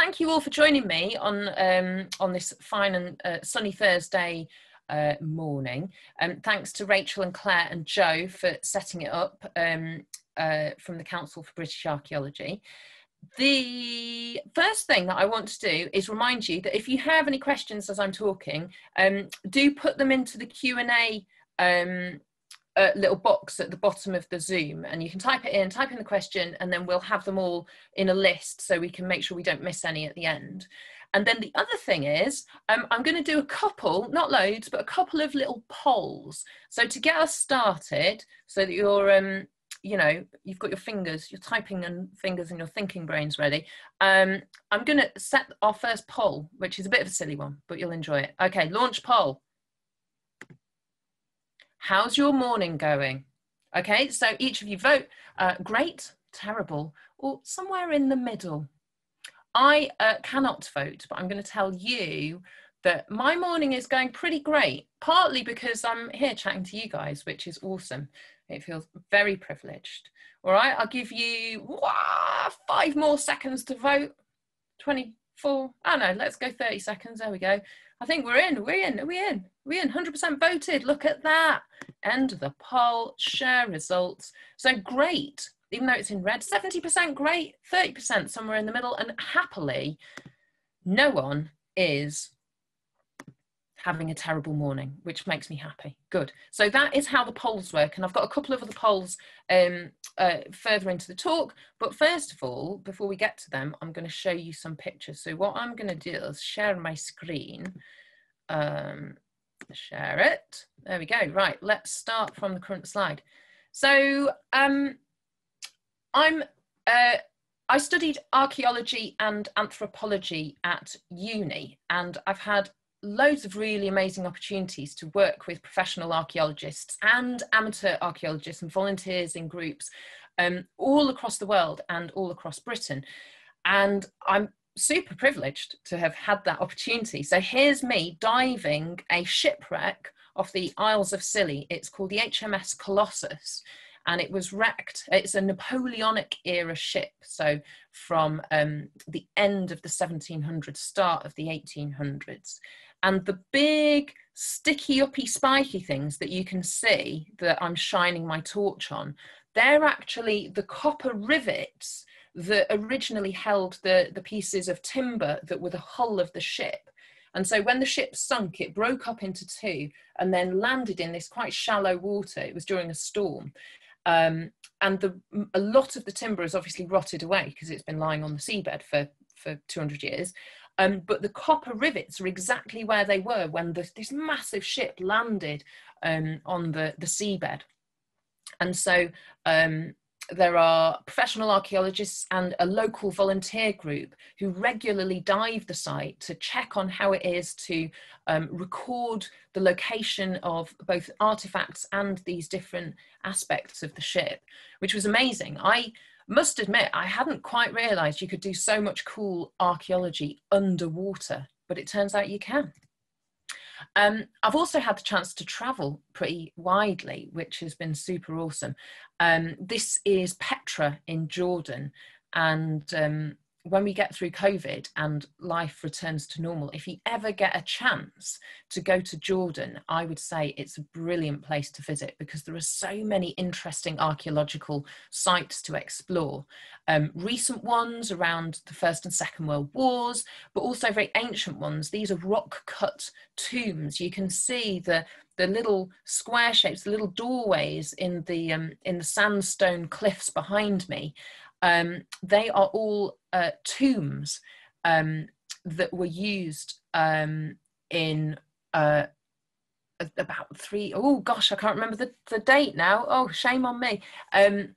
thank you all for joining me on um, on this fine and uh, sunny Thursday uh, morning. Um, thanks to Rachel and Claire and Joe for setting it up um, uh, from the Council for British Archaeology. The first thing that I want to do is remind you that if you have any questions as I'm talking, um, do put them into the Q&A um, little box at the bottom of the Zoom and you can type it in, type in the question, and then we'll have them all in a list so we can make sure we don't miss any at the end. And then the other thing is, um, I'm going to do a couple, not loads, but a couple of little polls. So to get us started, so that you're, um, you know, you've got your fingers, your typing and fingers and your thinking brains ready. Um, I'm going to set our first poll, which is a bit of a silly one, but you'll enjoy it. Okay, launch poll. How's your morning going? Okay, so each of you vote uh, great, terrible, or somewhere in the middle. I uh, cannot vote, but I'm going to tell you that my morning is going pretty great, partly because I'm here chatting to you guys, which is awesome. It feels very privileged. All right, I'll give you wah, five more seconds to vote. 24, oh no, let's go 30 seconds. There we go. I think we're in, we're in, are we in? We're in, 100% voted. Look at that. End of the poll, share results. So great, even though it's in red, 70% great, 30% somewhere in the middle. And happily, no one is having a terrible morning, which makes me happy. Good. So that is how the polls work. And I've got a couple of other polls um, uh, further into the talk. But first of all, before we get to them, I'm going to show you some pictures. So what I'm going to do is share my screen. Um, share it. There we go. Right, let's start from the current slide. So um, I'm uh, I studied archaeology and anthropology at uni, and I've had loads of really amazing opportunities to work with professional archaeologists and amateur archaeologists and volunteers in groups um, all across the world and all across Britain. And I'm super privileged to have had that opportunity. So here's me diving a shipwreck off the Isles of Scilly. It's called the HMS Colossus and it was wrecked. It's a Napoleonic era ship, so from um, the end of the 1700s, start of the 1800s. And the big sticky uppy spiky things that you can see that I'm shining my torch on, they're actually the copper rivets that originally held the, the pieces of timber that were the hull of the ship. And so when the ship sunk, it broke up into two and then landed in this quite shallow water. It was during a storm. Um, and the, a lot of the timber has obviously rotted away because it's been lying on the seabed for, for 200 years. Um, but the copper rivets are exactly where they were when the, this massive ship landed um, on the, the seabed. And so um, there are professional archaeologists and a local volunteer group who regularly dive the site to check on how it is to um, record the location of both artifacts and these different aspects of the ship, which was amazing. I must admit, I hadn't quite realized you could do so much cool archaeology underwater, but it turns out you can. Um, I've also had the chance to travel pretty widely, which has been super awesome. Um, this is Petra in Jordan, and um, when we get through COVID and life returns to normal, if you ever get a chance to go to Jordan, I would say it's a brilliant place to visit because there are so many interesting archaeological sites to explore. Um, recent ones around the First and Second World Wars, but also very ancient ones. These are rock cut tombs. You can see the the little square shapes, the little doorways in the um, in the sandstone cliffs behind me um, they are all uh, tombs um, that were used um, in uh, about three. Oh gosh, I can't remember the, the date now. Oh, shame on me. Um,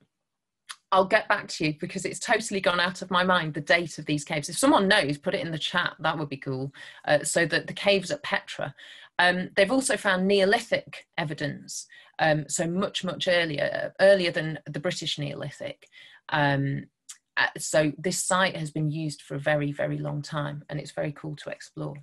I'll get back to you because it's totally gone out of my mind the date of these caves. If someone knows, put it in the chat. That would be cool. Uh, so that the caves at Petra. Um, they've also found Neolithic evidence, um, so much much earlier, earlier than the British Neolithic. Um, uh, so this site has been used for a very, very long time and it's very cool to explore.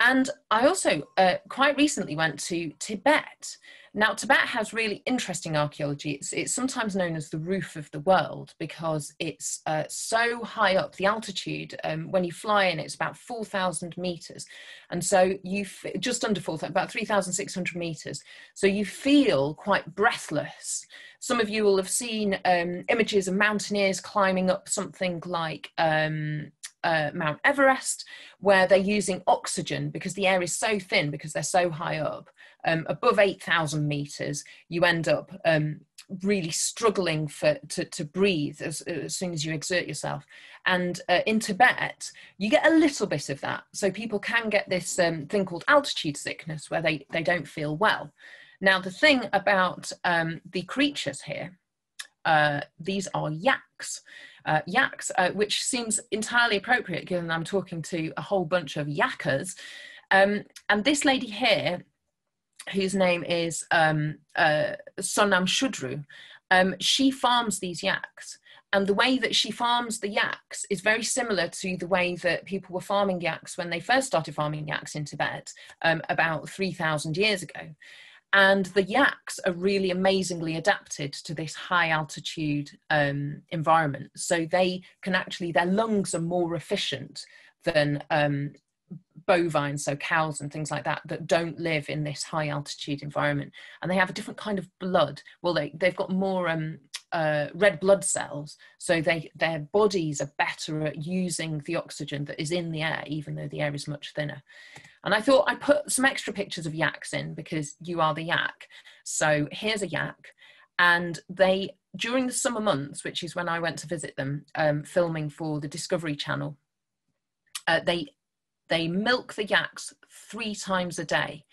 And I also uh, quite recently went to Tibet. Now, Tibet has really interesting archaeology. It's, it's sometimes known as the roof of the world because it's uh, so high up. The altitude, um, when you fly in, it's about 4,000 meters. And so you, f- just under 4,000, about 3,600 meters. So you feel quite breathless. Some of you will have seen um, images of mountaineers climbing up something like um, uh, Mount Everest, where they're using oxygen because the air is so thin because they're so high up. Um, above 8,000 meters, you end up um, really struggling for to, to breathe as, as soon as you exert yourself. And uh, in Tibet, you get a little bit of that. So people can get this um, thing called altitude sickness where they, they don't feel well. Now, the thing about um, the creatures here, uh, these are yaks uh, yaks, uh, which seems entirely appropriate given I'm talking to a whole bunch of YAC-ers. Um, and this lady here, whose name is um, uh, Sonam Shudru, um, she farms these yaks. And the way that she farms the yaks is very similar to the way that people were farming yaks when they first started farming yaks in Tibet um, about 3,000 years ago. And the yaks are really amazingly adapted to this high altitude um, environment. So they can actually, their lungs are more efficient than um, bovines, so cows and things like that, that don't live in this high altitude environment. And they have a different kind of blood. Well, they, they've got more um, uh, red blood cells, so they, their bodies are better at using the oxygen that is in the air, even though the air is much thinner. And I thought I'd put some extra pictures of yaks in because you are the yak. So here's a yak. And they, during the summer months, which is when I went to visit them, um, filming for the Discovery Channel, uh, they, they milk the yaks three times a day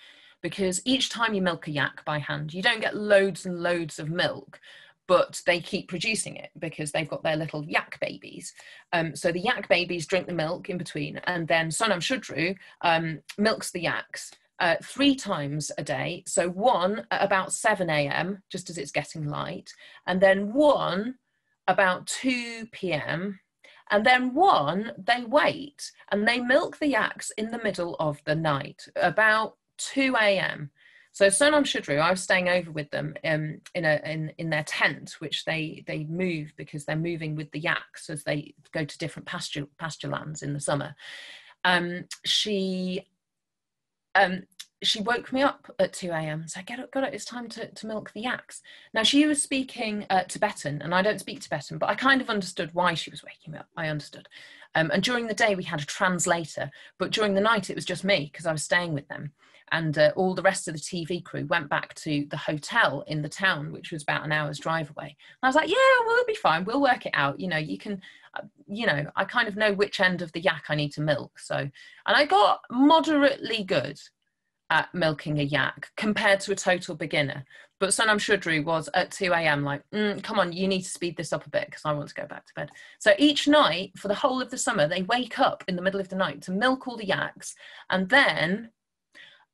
because each time you milk a yak by hand, you don't get loads and loads of milk, but they keep producing it because they've got their little yak babies. Um, so the yak babies drink the milk in between, and then Sonam Shudru um, milks the yaks. Uh, three times a day. So, one at about 7 a.m., just as it's getting light, and then one about 2 p.m., and then one they wait and they milk the yaks in the middle of the night, about 2 a.m. So Sonam Shudru, I was staying over with them um, in a in, in their tent, which they they move because they're moving with the yaks as they go to different pasture pasture lands in the summer. Um, she um, she woke me up at 2 a.m. So I get up, got up, it's time to, to milk the yaks. Now she was speaking uh, Tibetan, and I don't speak Tibetan, but I kind of understood why she was waking me up. I understood. Um, and during the day we had a translator, but during the night it was just me because I was staying with them and uh, all the rest of the TV crew went back to the hotel in the town, which was about an hour's drive away. And I was like, yeah, we'll be fine. We'll work it out. You know, you can, uh, you know, I kind of know which end of the yak I need to milk. So, and I got moderately good at milking a yak compared to a total beginner. But Sonam Shudru was at 2 a.m. like, mm, come on, you need to speed this up a bit because I want to go back to bed. So each night for the whole of the summer, they wake up in the middle of the night to milk all the yaks and then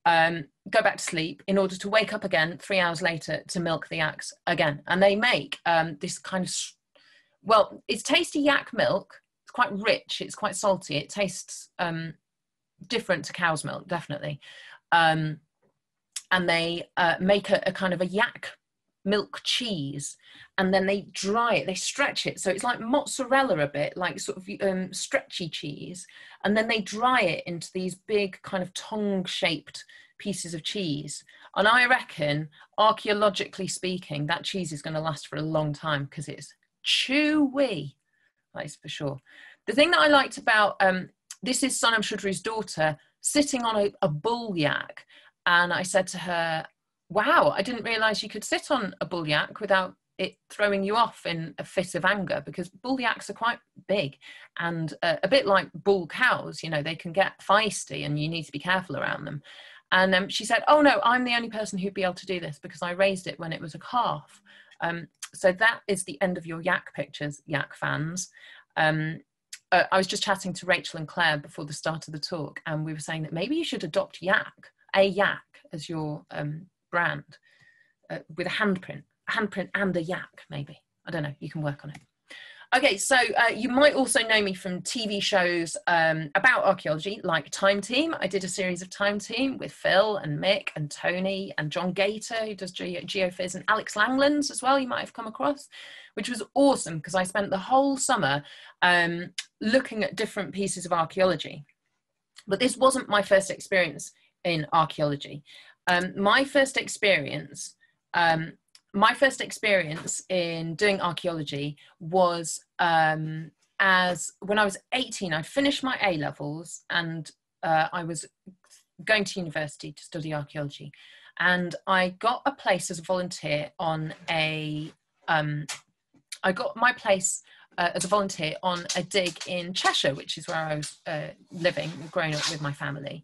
um, go back to sleep in order to wake up again three hours later to milk the yaks again. And they make um, this kind of, well, it's tasty yak milk. It's quite rich. It's quite salty. It tastes um, different to cow's milk, definitely. Um, and they uh, make a, a kind of a yak milk cheese and then they dry it they stretch it. So it's like mozzarella a bit like sort of um, stretchy cheese and then they dry it into these big kind of tongue shaped pieces of cheese. And i reckon archaeologically speaking that cheese is going to last for a long time because it's chewy that is for sure. The thing that i liked about um, this is sonam shudru's daughter sitting on a, a bull yak and i said to her wow, I didn't realize you could sit on a bull yak without it throwing you off in a fit of anger because bull yaks are quite big and uh, a bit like bull cows, you know, they can get feisty and you need to be careful around them. And um, she said, Oh no, I'm the only person who'd be able to do this because I raised it when it was a calf. Um, so that is the end of your yak pictures, yak fans. Um, uh, I was just chatting to Rachel and Claire before the start of the talk, and we were saying that maybe you should adopt yak, a yak, as your um, brand uh, with a handprint, a handprint and a yak, maybe. I don't know, you can work on it. Okay, so uh, you might also know me from TV shows um, about archaeology, like Time Team. I did a series of Time Team with Phil and Mick and Tony and John Gater, who does Ge- Geophys, and Alex Langlands as well, you might have come across, which was awesome because I spent the whole summer um, looking at different pieces of archaeology. But this wasn't my first experience in archaeology. Um, my first experience um, my first experience in doing archaeology was um, as when I was 18, I'd finished my A levels and uh, I was going to university to study archaeology. And I got a place as a volunteer on a, um, I got my place uh, as a volunteer on a dig in Cheshire, which is where I was uh, living, growing up with my family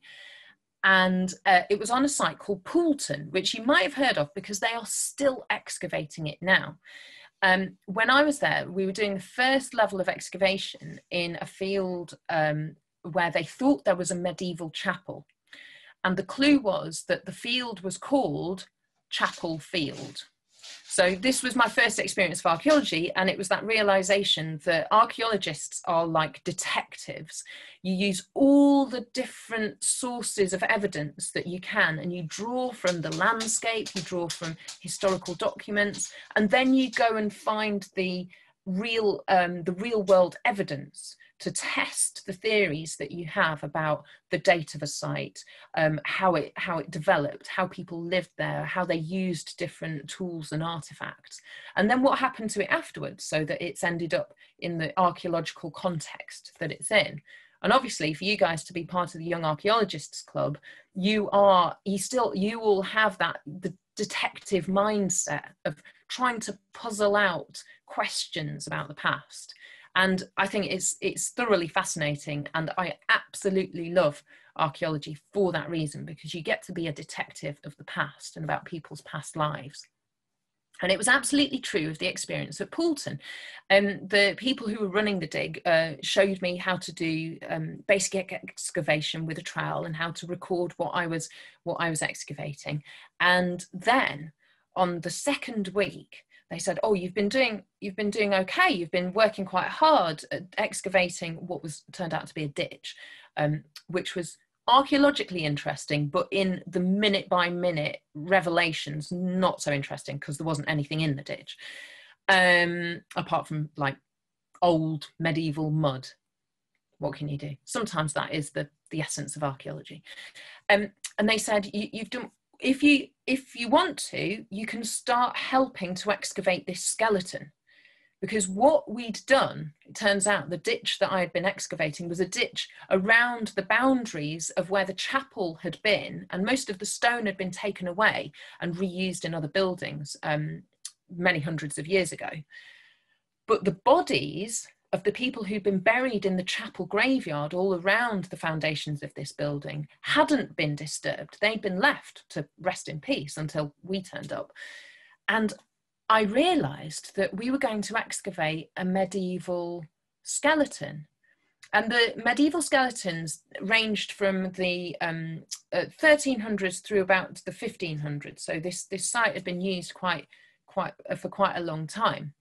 and uh, it was on a site called Poulton, which you might have heard of because they are still excavating it now. Um, when I was there, we were doing the first level of excavation in a field um, where they thought there was a medieval chapel. And the clue was that the field was called Chapel Field. So this was my first experience of archaeology, and it was that realization that archaeologists are like detectives. You use all the different sources of evidence that you can, and you draw from the landscape, you draw from historical documents, and then you go and find the real um, the real world evidence to test the theories that you have about the date of a site, um, how it how it developed, how people lived there, how they used different tools and artifacts, and then what happened to it afterwards, so that it's ended up in the archaeological context that it's in. And obviously, for you guys to be part of the Young Archaeologists Club, you are you still you will have that the detective mindset of trying to puzzle out questions about the past and I think it's it's thoroughly fascinating, and I absolutely love archaeology for that reason because you get to be a detective of the past and about people's past lives. And it was absolutely true of the experience at Poulton. Um, the people who were running the dig uh, showed me how to do um, basic excavation with a trowel and how to record what I was what I was excavating. And then on the second week, they said, "Oh, you've been doing you've been doing okay. You've been working quite hard at excavating what was turned out to be a ditch, um, which was archaeologically interesting, but in the minute by minute revelations, not so interesting because there wasn't anything in the ditch, um, apart from like old medieval mud. What can you do? Sometimes that is the the essence of archaeology." Um, and they said, you, "You've done if you if you want to you can start helping to excavate this skeleton. Because what we'd done it turns out the ditch that i had been excavating was a ditch around the boundaries of where the chapel had been and most of the stone had been taken away and reused in other buildings um, many hundreds of years ago. But the bodies of the people who'd been buried in the chapel graveyard all around the foundations of this building hadn't been disturbed. They'd been left to rest in peace until we turned up. And I realised that we were going to excavate a medieval skeleton. And the medieval skeletons ranged from the um, uh, 1300s through about the 1500s. So this, this site had been used quite, quite, uh, for quite a long time.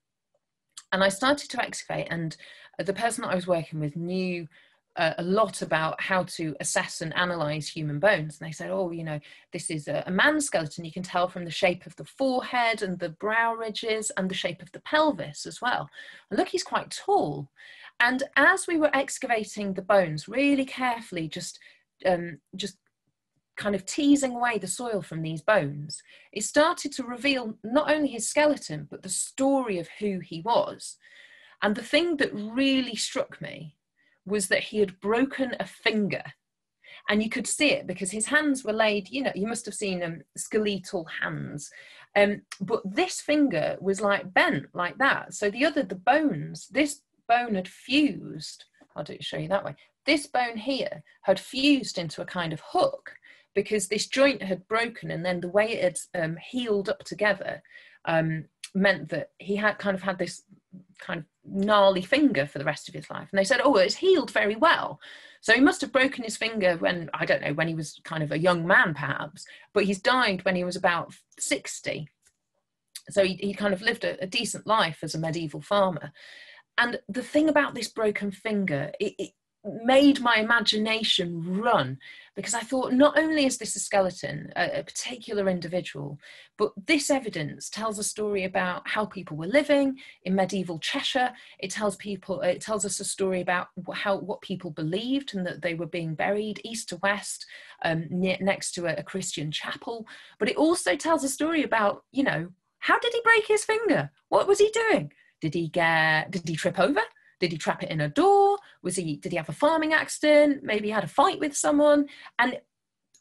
And I started to excavate, and the person that I was working with knew uh, a lot about how to assess and analyze human bones. And they said, oh, you know, this is a, a man's skeleton. You can tell from the shape of the forehead and the brow ridges and the shape of the pelvis as well. And look, he's quite tall. And as we were excavating the bones really carefully, just um, just kind of teasing away the soil from these bones, it started to reveal not only his skeleton, but the story of who he was. And the thing that really struck me was that he had broken a finger. And you could see it because his hands were laid, you know, you must have seen um, skeletal hands. Um, but this finger was like bent like that. So the other, the bones, this bone had fused. I'll do, show you that way. This bone here had fused into a kind of hook because this joint had broken and then the way it had um, healed up together um, meant that he had kind of had this kind of gnarly finger for the rest of his life. And they said, oh, it's healed very well. So he must have broken his finger when, I don't know, when he was kind of a young man perhaps, but he's died when he was about 60. So he, he kind of lived a, a decent life as a medieval farmer. and the thing about this broken finger, it, it made my imagination run because I thought not only is this a skeleton, a, a, particular individual, but this evidence tells a story about how people were living in medieval Cheshire. It tells people, it tells us a story about how what people believed and that they were being buried east to west, um, near, next to a, a Christian chapel. But it also tells a story about, you know, how did he break his finger? What was he doing? Did he get? Did he trip over? Did he trap it in a door? Was he? Did he have a farming accident? Maybe he had a fight with someone. And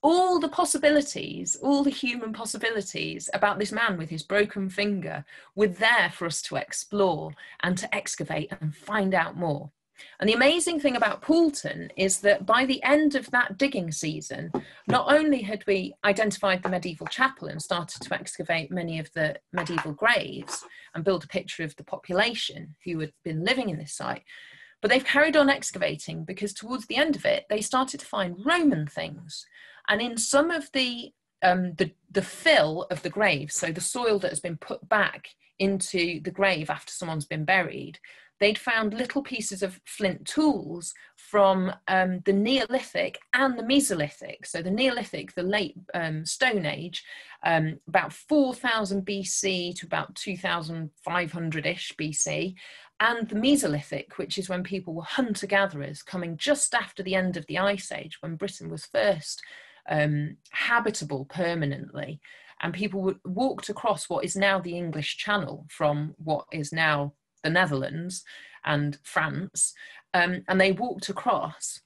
all the possibilities, all the human possibilities about this man with his broken finger were there for us to explore and to excavate and find out more. And the amazing thing about Poulton is that by the end of that digging season, not only had we identified the medieval chapel and started to excavate many of the medieval graves and build a picture of the population who had been living in this site, but they've carried on excavating because towards the end of it, they started to find Roman things. And in some of the um, the, the fill of the grave, so the soil that has been put back into the grave after someone's been buried, they'd found little pieces of flint tools from um, the Neolithic and the Mesolithic. So the Neolithic, the late um, Stone Age, um, about 4000 BC to about 2500-ish BC, and the Mesolithic, which is when people were hunter-gatherers coming just after the end of the Ice Age, when Britain was first um, habitable permanently and people walked across what is now the English Channel from what is now the Netherlands and France, um, and they walked across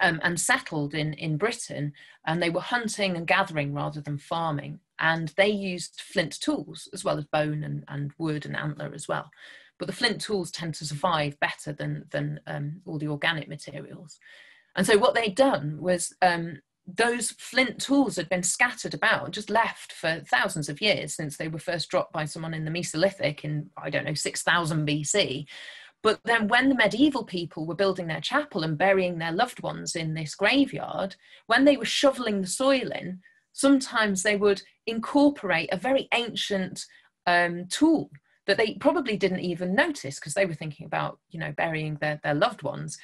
um, and settled in, in Britain, and they were hunting and gathering rather than farming. And they used flint tools as well as bone and, and wood and antler as well. But the flint tools tend to survive better than, than um, all the organic materials. And so what they'd done was um, those flint tools had been scattered about, just left for thousands of years since they were first dropped by someone in the Mesolithic in, I don't know, 6000 BC. But then, when the medieval people were building their chapel and burying their loved ones in this graveyard, when they were shoveling the soil in, sometimes they would incorporate a very ancient um, tool that they probably didn't even notice because they were thinking about, you know, burying their, their loved ones.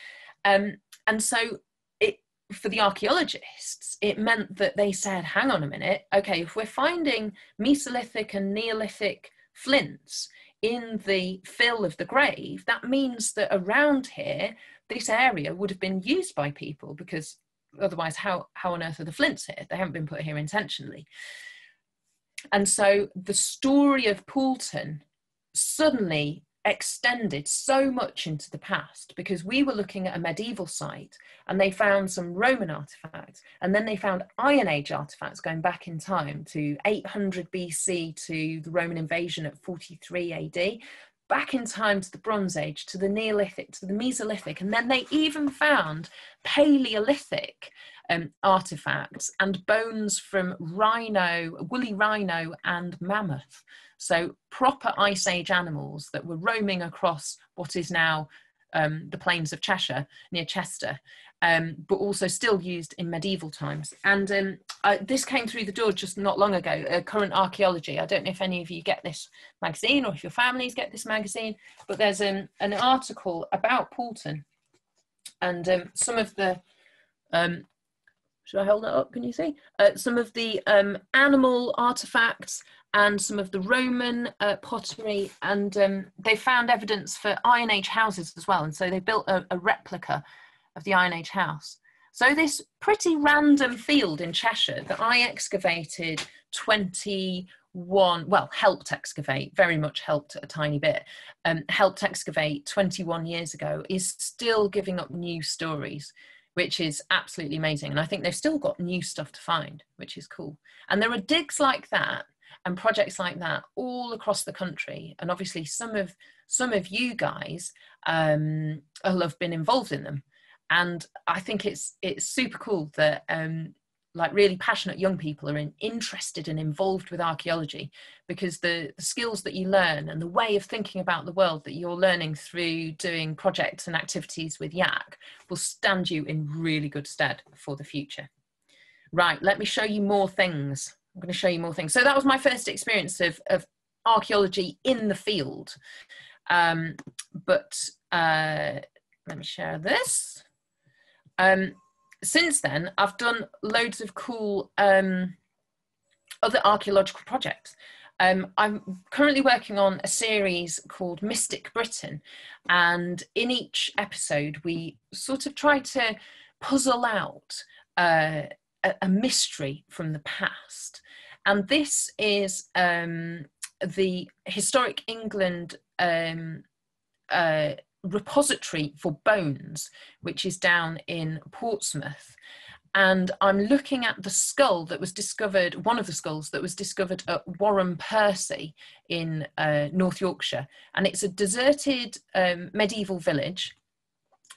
Um, and so it for the archaeologists, it meant that they said, hang on a minute, okay, if we're finding Mesolithic and Neolithic flints in the fill of the grave, that means that around here, this area would have been used by people because otherwise, how, how on earth are the flints here? They haven't been put here intentionally. And so the story of Poulton suddenly extended so much into the past because we were looking at a medieval site and they found some Roman artifacts and then they found Iron Age artifacts going back in time to 800 BC to the Roman invasion at 43 AD, back in time to the Bronze Age, to the Neolithic, to the Mesolithic, and then they even found Paleolithic um, artifacts and bones from rhino, woolly rhino, and mammoth. So proper Ice Age animals that were roaming across what is now um, the plains of Cheshire near Chester, um, but also still used in medieval times. And um, uh, this came through the door just not long ago, uh, Current Archaeology. I don't know if any of you get this magazine or if your families get this magazine, but there's um, an article about Poulton and um, some of the um, should I hold that up? Can you see? Uh, some of the um, animal artifacts and some of the Roman uh, pottery, and they found evidence for Iron Age houses as well. And so they built a, a, replica of the Iron Age house. So this pretty random field in Cheshire that I excavated 21, well, helped excavate, very much helped a tiny bit, um, helped excavate 21 years ago, is still giving up new stories which is absolutely amazing. And I think they've still got new stuff to find, which is cool. And there are digs like that and projects like that all across the country and obviously some of some of you guys um, have been involved in them and i think it's it's super cool that um, like really passionate young people are in, interested and involved with archaeology because the, the, skills that you learn and the way of thinking about the world that you're learning through doing projects and activities with YAC will stand you in really good stead for the future. Right, let me show you more things. I'm going to show you more things. So that was my first experience of, of archaeology in the field. Um, but uh, let me share this. Um, since then, I've done loads of cool um, other archaeological projects. Um, I'm currently working on a series called Mystic Britain, and in each episode, we sort of try to puzzle out uh, a, mystery from the past. And this is um, the Historic England um, uh, repository for bones, which is down in Portsmouth and I'm looking at the skull that was discovered, one of the skulls that was discovered at Wharram Percy in uh, North Yorkshire. And it's a deserted um, medieval village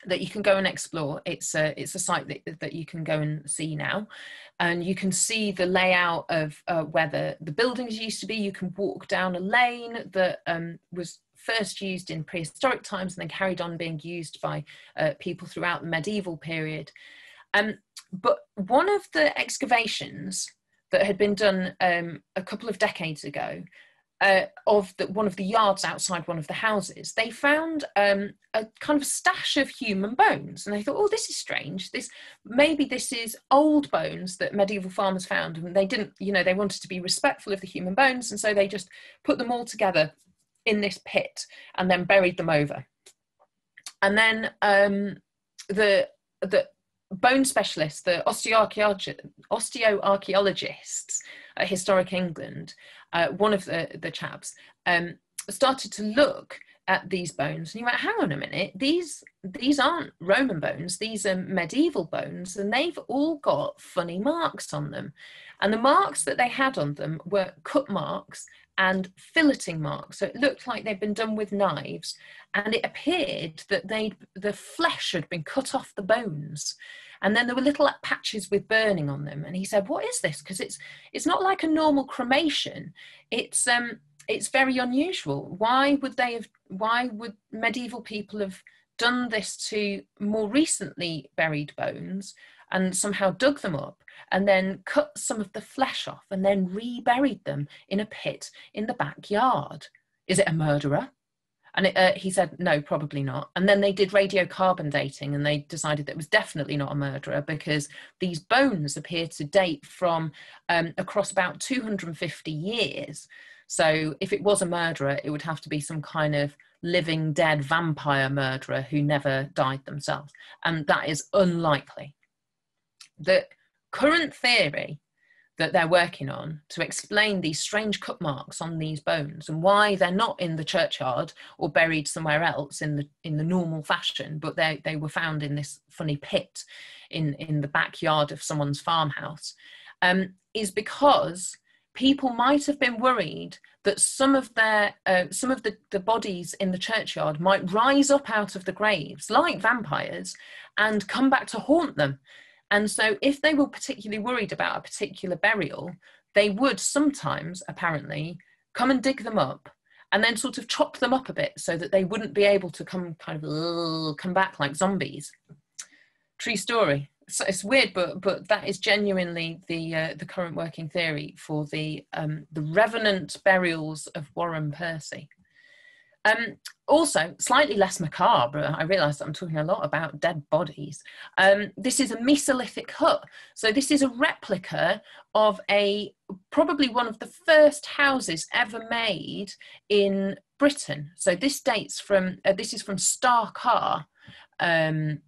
that you can go and explore. It's a, it's a site that, that you can go and see now. And you can see the layout of uh, where the, the buildings used to be. You can walk down a lane that um, was first used in prehistoric times and then carried on being used by uh, people throughout the medieval period. Um, but one of the excavations that had been done um, a couple of decades ago uh, of the, one of the yards outside one of the houses, they found um, a kind of stash of human bones, and they thought, "Oh, this is strange. This maybe this is old bones that medieval farmers found, and they didn't, you know, they wanted to be respectful of the human bones, and so they just put them all together in this pit and then buried them over. And then um, the the bone specialists, the osteoarchaeologists at Historic England, uh, one of the, the chaps, um, started to look at these bones and he went hang on a minute these these aren't roman bones these are medieval bones and they've all got funny marks on them and the marks that they had on them were cut marks and filleting marks. So it looked like they'd been done with knives, and it appeared that they the flesh had been cut off the bones. And then there were little patches with burning on them. And he said, "What is this? Because it's it's not like a normal cremation. It's um it's very unusual. Why would they have? Why would medieval people have done this to more recently buried bones and somehow dug them up and then cut some of the flesh off and then reburied them in a pit in the backyard. Is it a murderer? And it, uh, he said, no, probably not. And then they did radiocarbon dating and they decided that it was definitely not a murderer because these bones appear to date from um, across about 250 years. So if it was a murderer, it would have to be some kind of living dead vampire murderer who never died themselves. And that is unlikely. The current theory that they're working on to explain these strange cut marks on these bones and why they're not in the churchyard or buried somewhere else in the in the normal fashion but they they were found in this funny pit in in the backyard of someone's farmhouse um, is because people might have been worried that some of their uh, some of the, the bodies in the churchyard might rise up out of the graves like vampires and come back to haunt them and so, if they were particularly worried about a particular burial, they would sometimes, apparently, come and dig them up and then sort of chop them up a bit so that they wouldn't be able to come kind of come back like zombies. True story. So it's weird, but but that is genuinely the uh, the current working theory for the um, the revenant burials of Wharram Percy. Um, also, slightly less macabre, I realise that I'm talking a lot about dead bodies. Um, this is a Mesolithic hut. So, this is a replica of a probably one of the first houses ever made in Britain. So, this dates from, uh, this is from Star Carr. Um,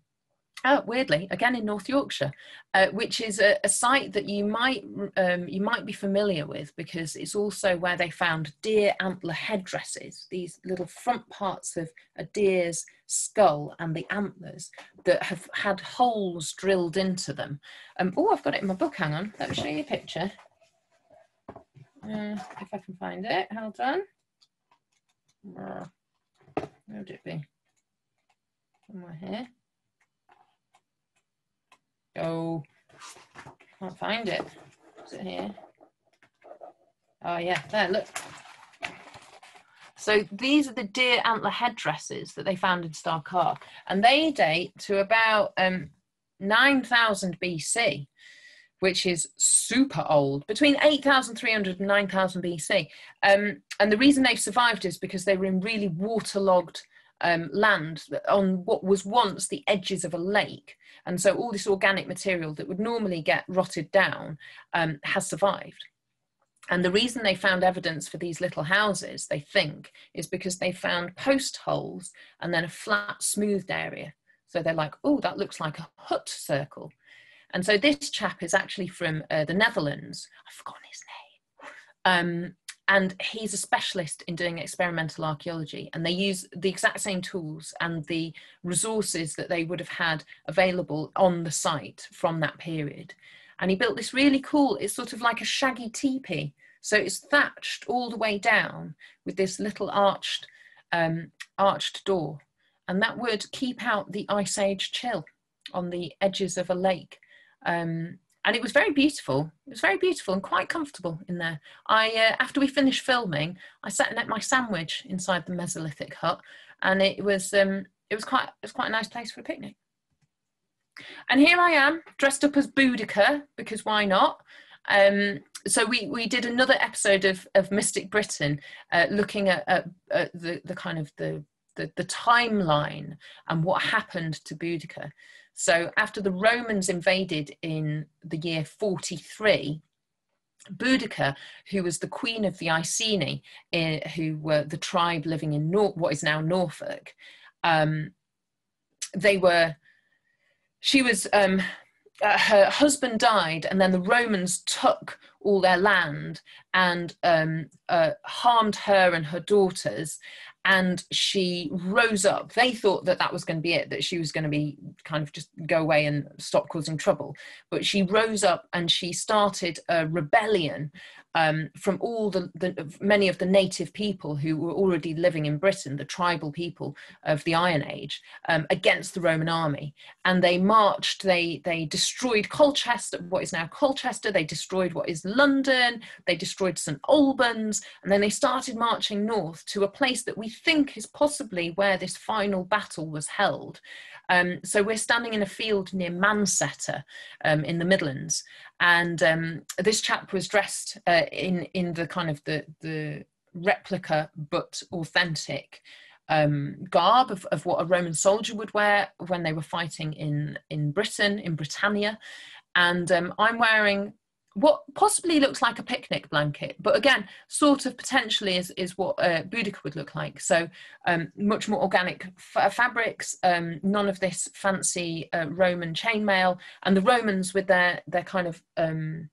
Oh, weirdly, again in North Yorkshire, uh, which is a, a, site that you might um, you might be familiar with because it's also where they found deer antler headdresses, these little front parts of a deer's skull and the antlers that have had holes drilled into them. Um, oh, I've got it in my book. Hang on, let me show you a picture. Uh, if I can find it, hold on. Where would it be? Somewhere here. Oh, can't find it. Is it here? Oh yeah, there, look. So these are the deer antler headdresses that they found in Star Carr, and they date to about um, 9000 BC. which is super old, between 8,300 and 9,000 BC. Um, and the reason they've survived is because they were in really waterlogged um, land on what was once the edges of a lake. And so all this organic material that would normally get rotted down um, has survived. And the reason they found evidence for these little houses, they think, is because they found post holes and then a flat, smoothed area. So they're like, oh, that looks like a hut circle. And so this chap is actually from uh, the Netherlands. I've forgotten his name. Um, and he's a specialist in doing experimental archaeology and they use the exact same tools and the resources that they would have had available on the site from that period. And he built this really cool it's sort of like a shaggy teepee. So it's thatched all the way down with this little arched um, arched door and that would keep out the ice age chill on the edges of a lake. Um, and it was very beautiful. It was very beautiful and quite comfortable in there. I, uh, after we finished filming, I sat and ate my sandwich inside the Mesolithic hut, and it was um, it was quite it was quite a nice place for a picnic. And here I am, dressed up as Boudica because why not? Um, so we we did another episode of of Mystic Britain, uh, looking at, at, at, the the kind of the, the the timeline and what happened to Boudica. So after the Romans invaded in the year 43, Boudica, who was the queen of the Iceni, uh, who were the tribe living in Nor- what is now Norfolk, um, they were, she was, um, uh, her husband died, and then the Romans took all their land and um, uh, harmed her and her daughters and she rose up. They thought that that was going to be it, that she was going to be kind of just go away and stop causing trouble. But she rose up and she started a rebellion um, from all the, the, many of the native people who were already living in Britain, the tribal people of the Iron Age, um, against the Roman army. And they marched. They they destroyed Colchester, what is now Colchester. They destroyed what is London. They destroyed St Albans, and then they started marching north to a place that we think is possibly where this final battle was held. Um, so we're standing in a field near Mancetter um, in the Midlands, and um, this chap was dressed uh, in in the kind of the the replica but authentic um, garb of, of what a Roman soldier would wear when they were fighting in in Britain in Britannia, and um, I'm wearing what possibly looks like a picnic blanket, but again, sort of potentially is, is what uh, Boudica would look like. So um, much more organic fabrics, um, none of this fancy uh, Roman chainmail, and the Romans with their their kind of um,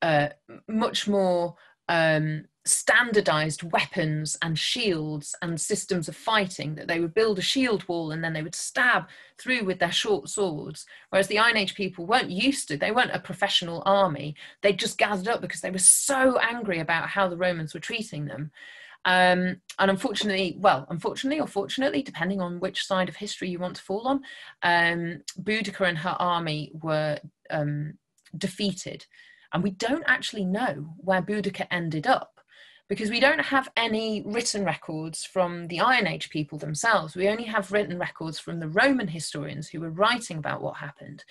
uh, much more um, standardized weapons and shields and systems of fighting that they would build a shield wall and then they would stab through with their short swords. Whereas the iron age people weren't used to they weren't a professional army. They just gathered up because they were so angry about how the romans were treating them. Um, and unfortunately well unfortunately or fortunately depending on which side of history you want to fall on um, and her army were um, defeated. And we don't actually know where Boudica ended up because we don't have any written records from the Iron Age people themselves. We only have written records from the Roman historians who were writing about what happened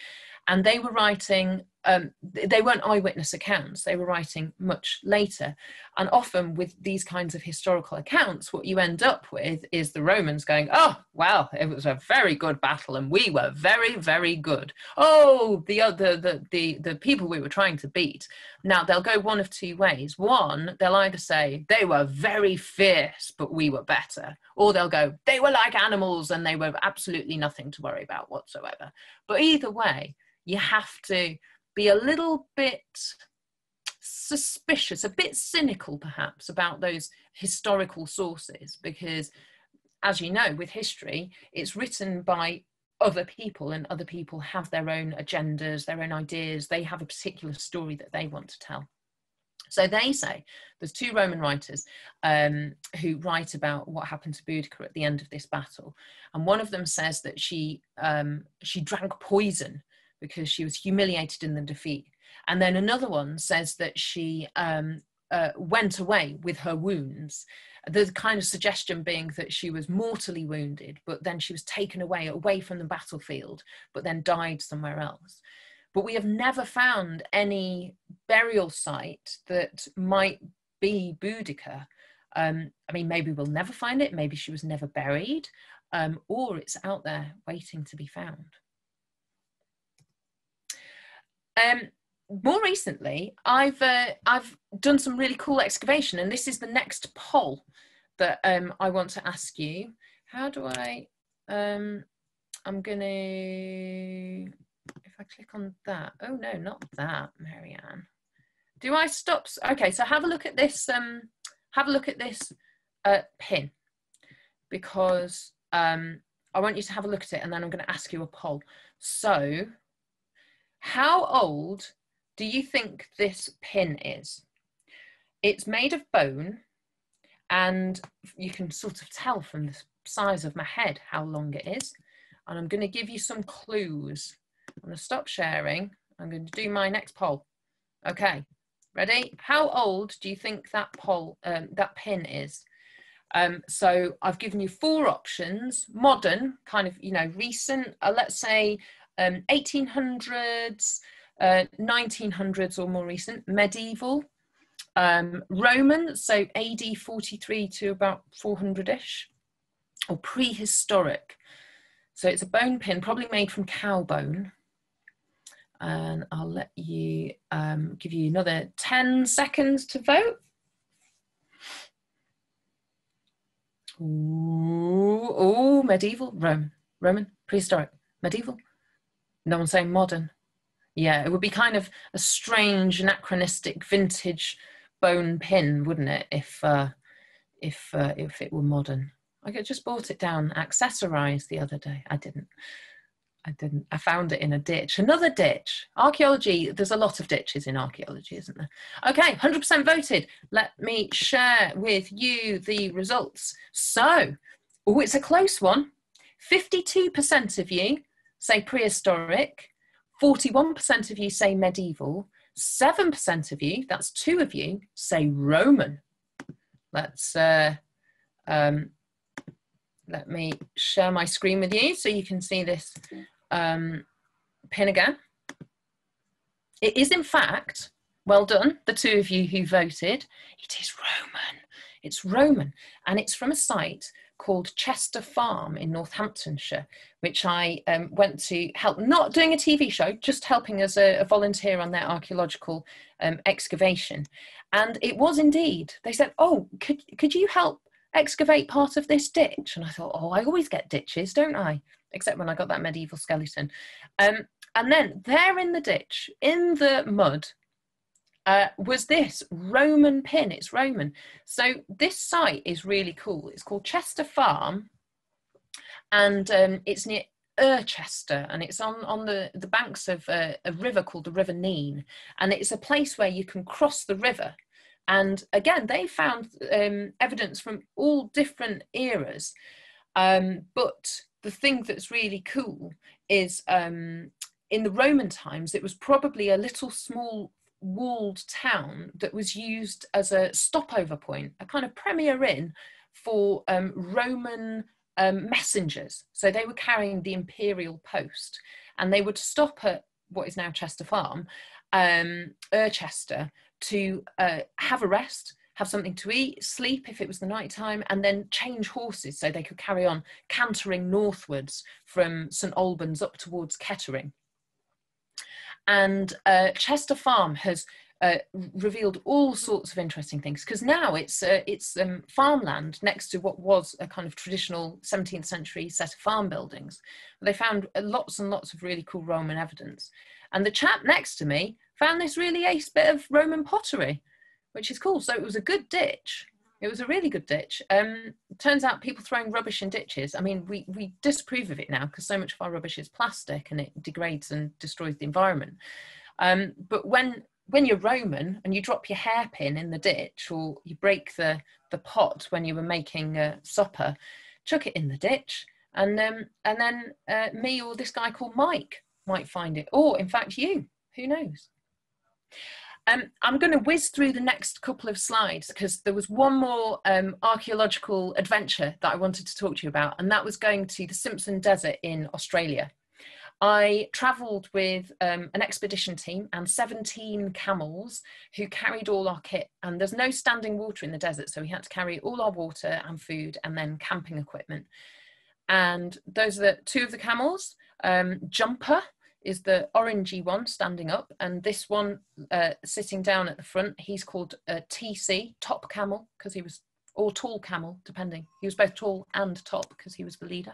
and they were writing um, they weren't eyewitness accounts they were writing much later. And often with these kinds of historical accounts what you end up with is the romans going oh well it was a very good battle and we were very very good. Oh the other the, the the people we were trying to beat. Now they'll go one of two ways. One they'll either say they were very fierce but we were better. Or they'll go they were like animals and they were absolutely nothing to worry about whatsoever. But either way you have to be a little bit suspicious, a bit cynical perhaps about those historical sources because, as you know, with history, it's written by other people and other people have their own agendas, their own ideas, they have a particular story that they want to tell. So they say there's two Roman writers um, who write about what happened to Boudica at the end of this battle, and one of them says that she um, she drank poison because she was humiliated in the defeat. And then another one says that she um, uh, went away with her wounds. The kind of suggestion being that she was mortally wounded, but then she was taken away, away from the battlefield, but then died somewhere else. but we have never found any burial site that might be Boudica. Um, I mean, maybe we'll never find it, maybe she was never buried, um, or it's out there waiting to be found. Um, more recently, I've uh, I've done some really cool excavation, and this is the next poll that um, I want to ask you. How do I? Um, I'm gonna. If I click on that, oh no, not that, Mary-Ann. Do I stop? Okay, so have a look at this. Um, have a look at this uh, pin because um, I want you to have a look at it, and then I'm going to ask you a poll. So, how old do you think this pin is? It's made of bone, and you can sort of tell from the size of my head how long it is. And I'm going to give you some clues. I'm going to stop sharing. I'm going to do my next poll. Okay, ready? How old do you think that poll, um, that pin is? Um, so I've given you four options: modern, kind of you know recent. Uh, let's say um, 1800s, uh, 1900s or more recent, medieval, um, Roman, so AD 43 to about 400-ish, or prehistoric. So it's a bone pin, probably made from cow bone. And I'll let you um, give you another 10 seconds to vote. Ooh, ooh, medieval, Rome, Roman, prehistoric, medieval. No one's saying modern. Yeah, it would be kind of a strange, anachronistic, vintage bone pin, wouldn't it? If uh, if uh, if it were modern. I just bought it down accessorized the other day. I didn't. I didn't. I found it in a ditch. Another ditch. Archaeology, there's a lot of ditches in archaeology, isn't there? Okay, 100% voted. Let me share with you the results. So, oh, it's a close one. 52% of you say prehistoric, 41% of you say medieval, 7% of you, that's two of you, say Roman. Let's, uh, um, let me share my screen with you so you can see this um, pin again. It is in fact, well done, the two of you who voted, it is Roman. It's Roman and it's from a site called Chester Farm in Northamptonshire, which I um, went to help, not doing a TV show, just helping as a, a volunteer on their archaeological um, excavation. And it was indeed, they said, Oh, could, could you help excavate part of this ditch? And I thought, Oh, I always get ditches, don't I? Except when I got that medieval skeleton. Um, and then there in the ditch, in the mud, uh, was this Roman pin. It's Roman. So this site is really cool. It's called Chester Farm, and um, it's near Irchester, and it's on on the the banks of a, a river called the River Nene, and it's a place where you can cross the river. And again, they found um, evidence from all different eras, um, but the thing that's really cool is um, in the Roman times, it was probably a little small walled town that was used as a stopover point, a kind of premier inn for um, Roman um, messengers. So they were carrying the imperial post and they would stop at what is now Chester Farm, um, Irchester, to uh, have a rest, have something to eat, sleep if it was the night time, and then change horses so they could carry on cantering northwards from St Albans up towards Kettering. And uh, Chester Farm has uh, revealed all sorts of interesting things because now it's uh, it's um, farmland next to what was a kind of traditional 17th century set of farm buildings. They found uh, lots and lots of really cool Roman evidence, and the chap next to me found this really ace bit of Roman pottery, which is cool. So it was a good ditch. It was a really good ditch. Um, turns out people throwing rubbish in ditches. I mean, we, we disapprove of it now because so much of our rubbish is plastic and it degrades and destroys the environment. Um, but when when you're Roman and you drop your hairpin in the ditch or you break the, the pot when you were making a supper, chuck it in the ditch, and um, and then uh, me or this guy called Mike might find it, or in fact you. Who knows? Um, I'm going to whiz through the next couple of slides because there was one more um, archaeological adventure that I wanted to talk to you about, and that was going to the Simpson Desert in Australia. I travelled with um, an expedition team and 17 camels who carried all our kit. And there's no standing water in the desert, so we had to carry all our water and food and then camping equipment. And those are the two of the camels. Um, Jumper is the orangey one standing up, and this one uh, sitting down at the front. He's called uh, TC, Top Camel, because he was, or Tall Camel, depending. He was both tall and top because he was the leader.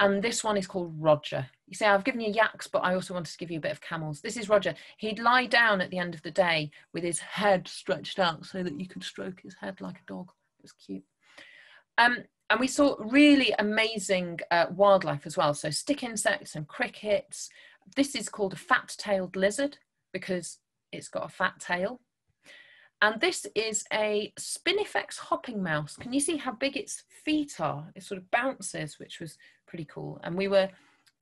And this one is called Roger. You see, I've given you yaks, but I also wanted to give you a bit of camels. This is Roger. He'd lie down at the end of the day with his head stretched out so that you could stroke his head like a dog. It was cute. Um, and we saw really amazing uh, wildlife as well. So stick insects and crickets. This is called a fat-tailed lizard because it's got a fat tail. And this is a Spinifex hopping mouse. Can you see how big its feet are? It sort of bounces, which was pretty cool. And we were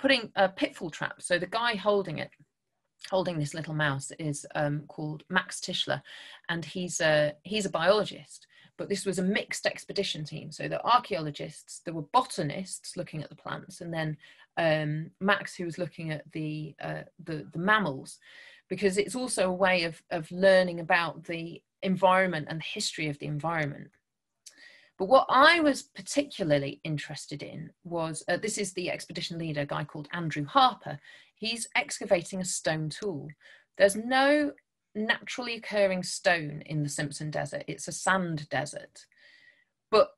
putting a pitfall trap. So the guy holding it, holding this little mouse, is um, called Max Tischler, and he's a he's a biologist but this was a mixed expedition team. So the archaeologists, there were botanists looking at the plants, and then um, Max, who was looking at the, uh, the, the mammals, because it's also a way of of learning about the environment and the history of the environment. But what I was particularly interested in was uh, this is the expedition leader, a guy called Andrew Harper. He's excavating a stone tool. There's no naturally occurring stone in the Simpson Desert. It's a sand desert. But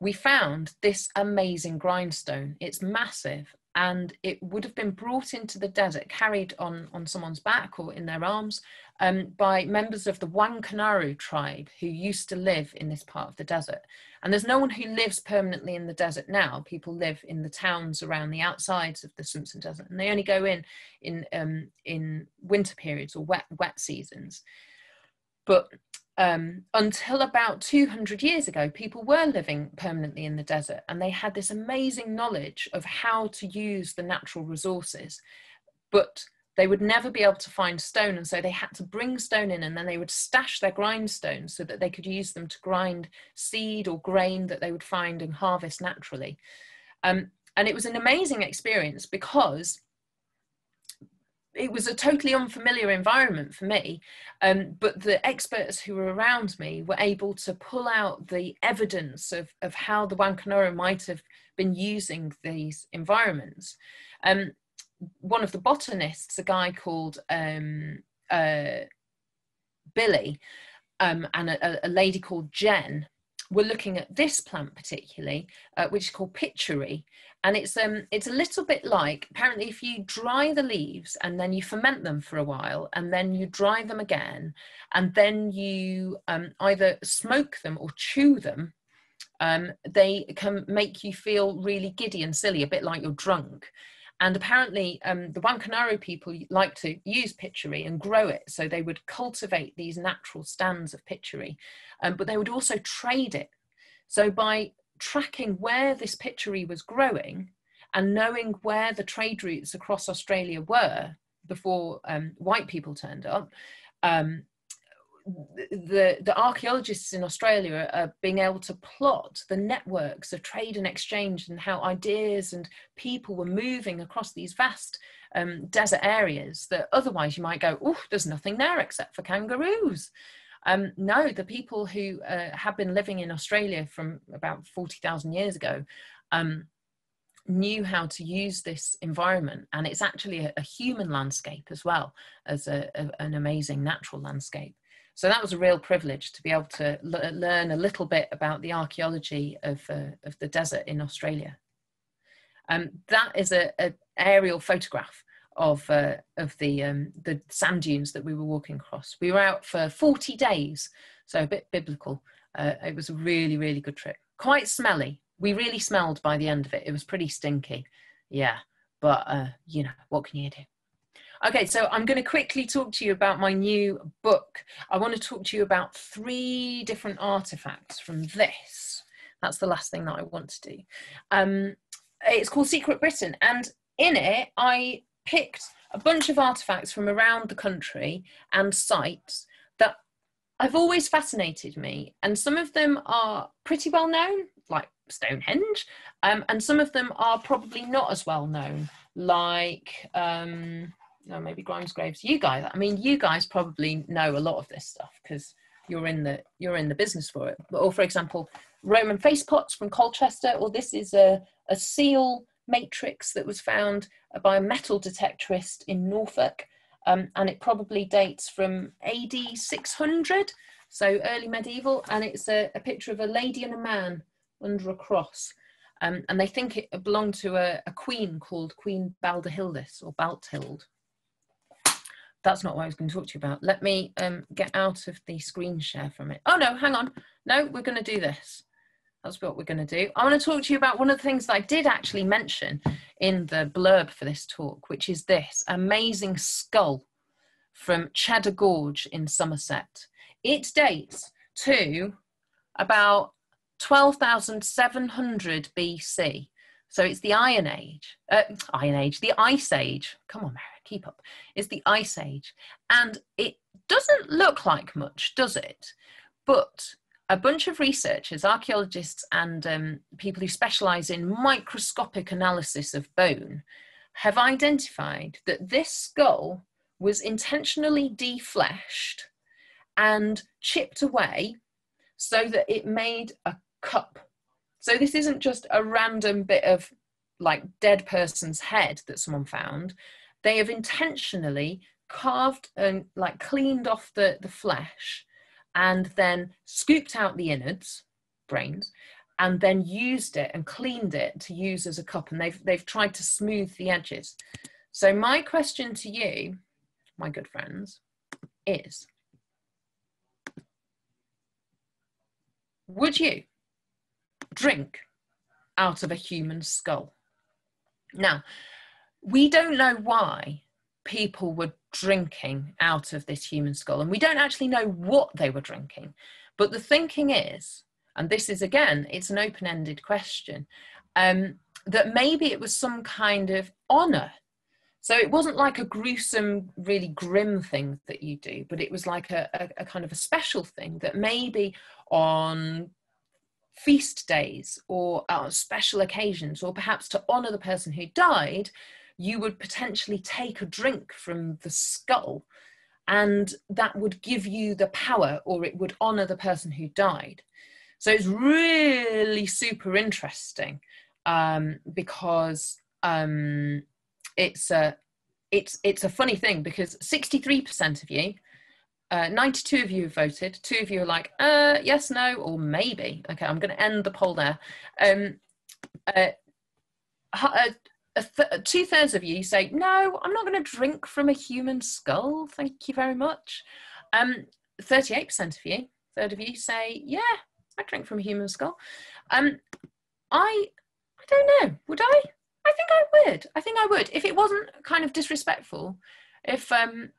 we found this amazing grindstone. It's massive and it would have been brought into the desert, carried on, on someone's back or in their arms um, by members of the Wangkangurru tribe who used to live in this part of the desert. And there's no one who lives permanently in the desert now. People live in the towns around the outsides of the Simpson Desert, and they only go in in um, in winter periods or wet wet seasons. But um, until about 200 years ago, people were living permanently in the desert, and they had this amazing knowledge of how to use the natural resources. But they would never be able to find stone and so they had to bring stone in and then they would stash their grindstones so that they could use them to grind seed or grain that they would find and harvest naturally um, and it was an amazing experience because it was a totally unfamiliar environment for me um, but the experts who were around me were able to pull out the evidence of, of how the Wangkangurru might have been using these environments. Um, one of the botanists, a guy called um, uh, Billy, um, and a, a, lady called Jen, were looking at this plant particularly, uh, which is called pituri, and it's um it's a little bit like apparently if you dry the leaves and then you ferment them for a while and then you dry them again and then you um, either smoke them or chew them um, they can make you feel really giddy and silly, a bit like you're drunk. And apparently, um, the Wangkangurru people like to use pituri and grow it. So they would cultivate these natural stands of pituri, um, but they would also trade it. So by tracking where this pituri was growing and knowing where the trade routes across Australia were before um, white people turned up, um, the, the archaeologists in Australia are being able to plot the networks of trade and exchange and how ideas and people were moving across these vast um, desert areas that otherwise you might go, oh, there's nothing there except for kangaroos. Um, no, the people who uh, have been living in Australia from about 40,000 years ago um, knew how to use this environment. And it's actually a, a human landscape as well as a, a, an amazing natural landscape. So that was a real privilege to be able to learn a little bit about the archaeology of, uh, of the desert in Australia. Um, that is an aerial photograph of, uh, of the, um, the sand dunes that we were walking across. We were out for 40 days, so a bit biblical. Uh, it was a really, really good trip. Quite smelly. We really smelled by the end of it. It was pretty stinky. Yeah, but uh, you know, what can you do? Okay, so I'm going to quickly talk to you about my new book. I want to talk to you about three different artifacts from this. That's the last thing that I want to do. Um, it's called Secret Britain, and in it, I picked a bunch of artifacts from around the country and sites that have always fascinated me. And some of them are pretty well known, like Stonehenge, um, and some of them are probably not as well known like um, no, maybe Grimes Graves. You guys, I mean, you guys probably know a lot of this stuff because you're in the you're in the business for it. Or for example, Roman face pots from Colchester, or this is a, a seal matrix that was found by a metal detectorist in Norfolk, um, and it probably dates from AD 600, so early medieval, and it's a, a picture of a lady and a man under a cross. Um, and they think it belonged to a, a queen called Queen Baldehildis or Balthild. That's not what I was going to talk to you about. Let me um, get out of the screen share from it. Oh no, hang on. No, we're going to do this. That's what we're going to do. I want to talk to you about one of the things that I did actually mention in the blurb for this talk, which is this amazing skull from Cheddar Gorge in Somerset. It dates to about 12,700 BC. So it's the Iron Age, uh, Iron Age, the Ice Age. Come on, Mary, keep up. It's the Ice Age. And it doesn't look like much, does it? But a bunch of researchers, archaeologists, and um, people who specialize in microscopic analysis of bone have identified that this skull was intentionally defleshed and chipped away so that it made a cup. So this isn't just a random bit of like dead person's head that someone found. They have intentionally carved and like cleaned off the, the flesh and then scooped out the innards, brains, and then used it and cleaned it to use as a cup. And they've they've tried to smooth the edges. So my question to you, my good friends, is would you drink out of a human skull? Now, we don't know why people were drinking out of this human skull. And we don't actually know what they were drinking. But the thinking is, and this is again, it's an open ended question, um, that maybe it was some kind of honor. So it wasn't like a gruesome, really grim thing that you do, but it was like a, a, a kind of a special thing that maybe on feast days or on special occasions, or perhaps to honor the person who died, you would potentially take a drink from the skull and that would give you the power or it would honor the person who died. So it's really super interesting um, because um, it's a it's it's a funny thing because 63% of you, uh, 92 of you have voted. Two of you are like, uh, yes, no, or maybe. Okay, I'm going to end the poll there. Um, uh, uh th- two thirds of you say, no, I'm not going to drink from a human skull. Thank you very much. Um, 38% of you, third of you say, yeah, I drink from a human skull. Um, I, I don't know. Would I? I think I would. I think I would. If it wasn't kind of disrespectful, if um,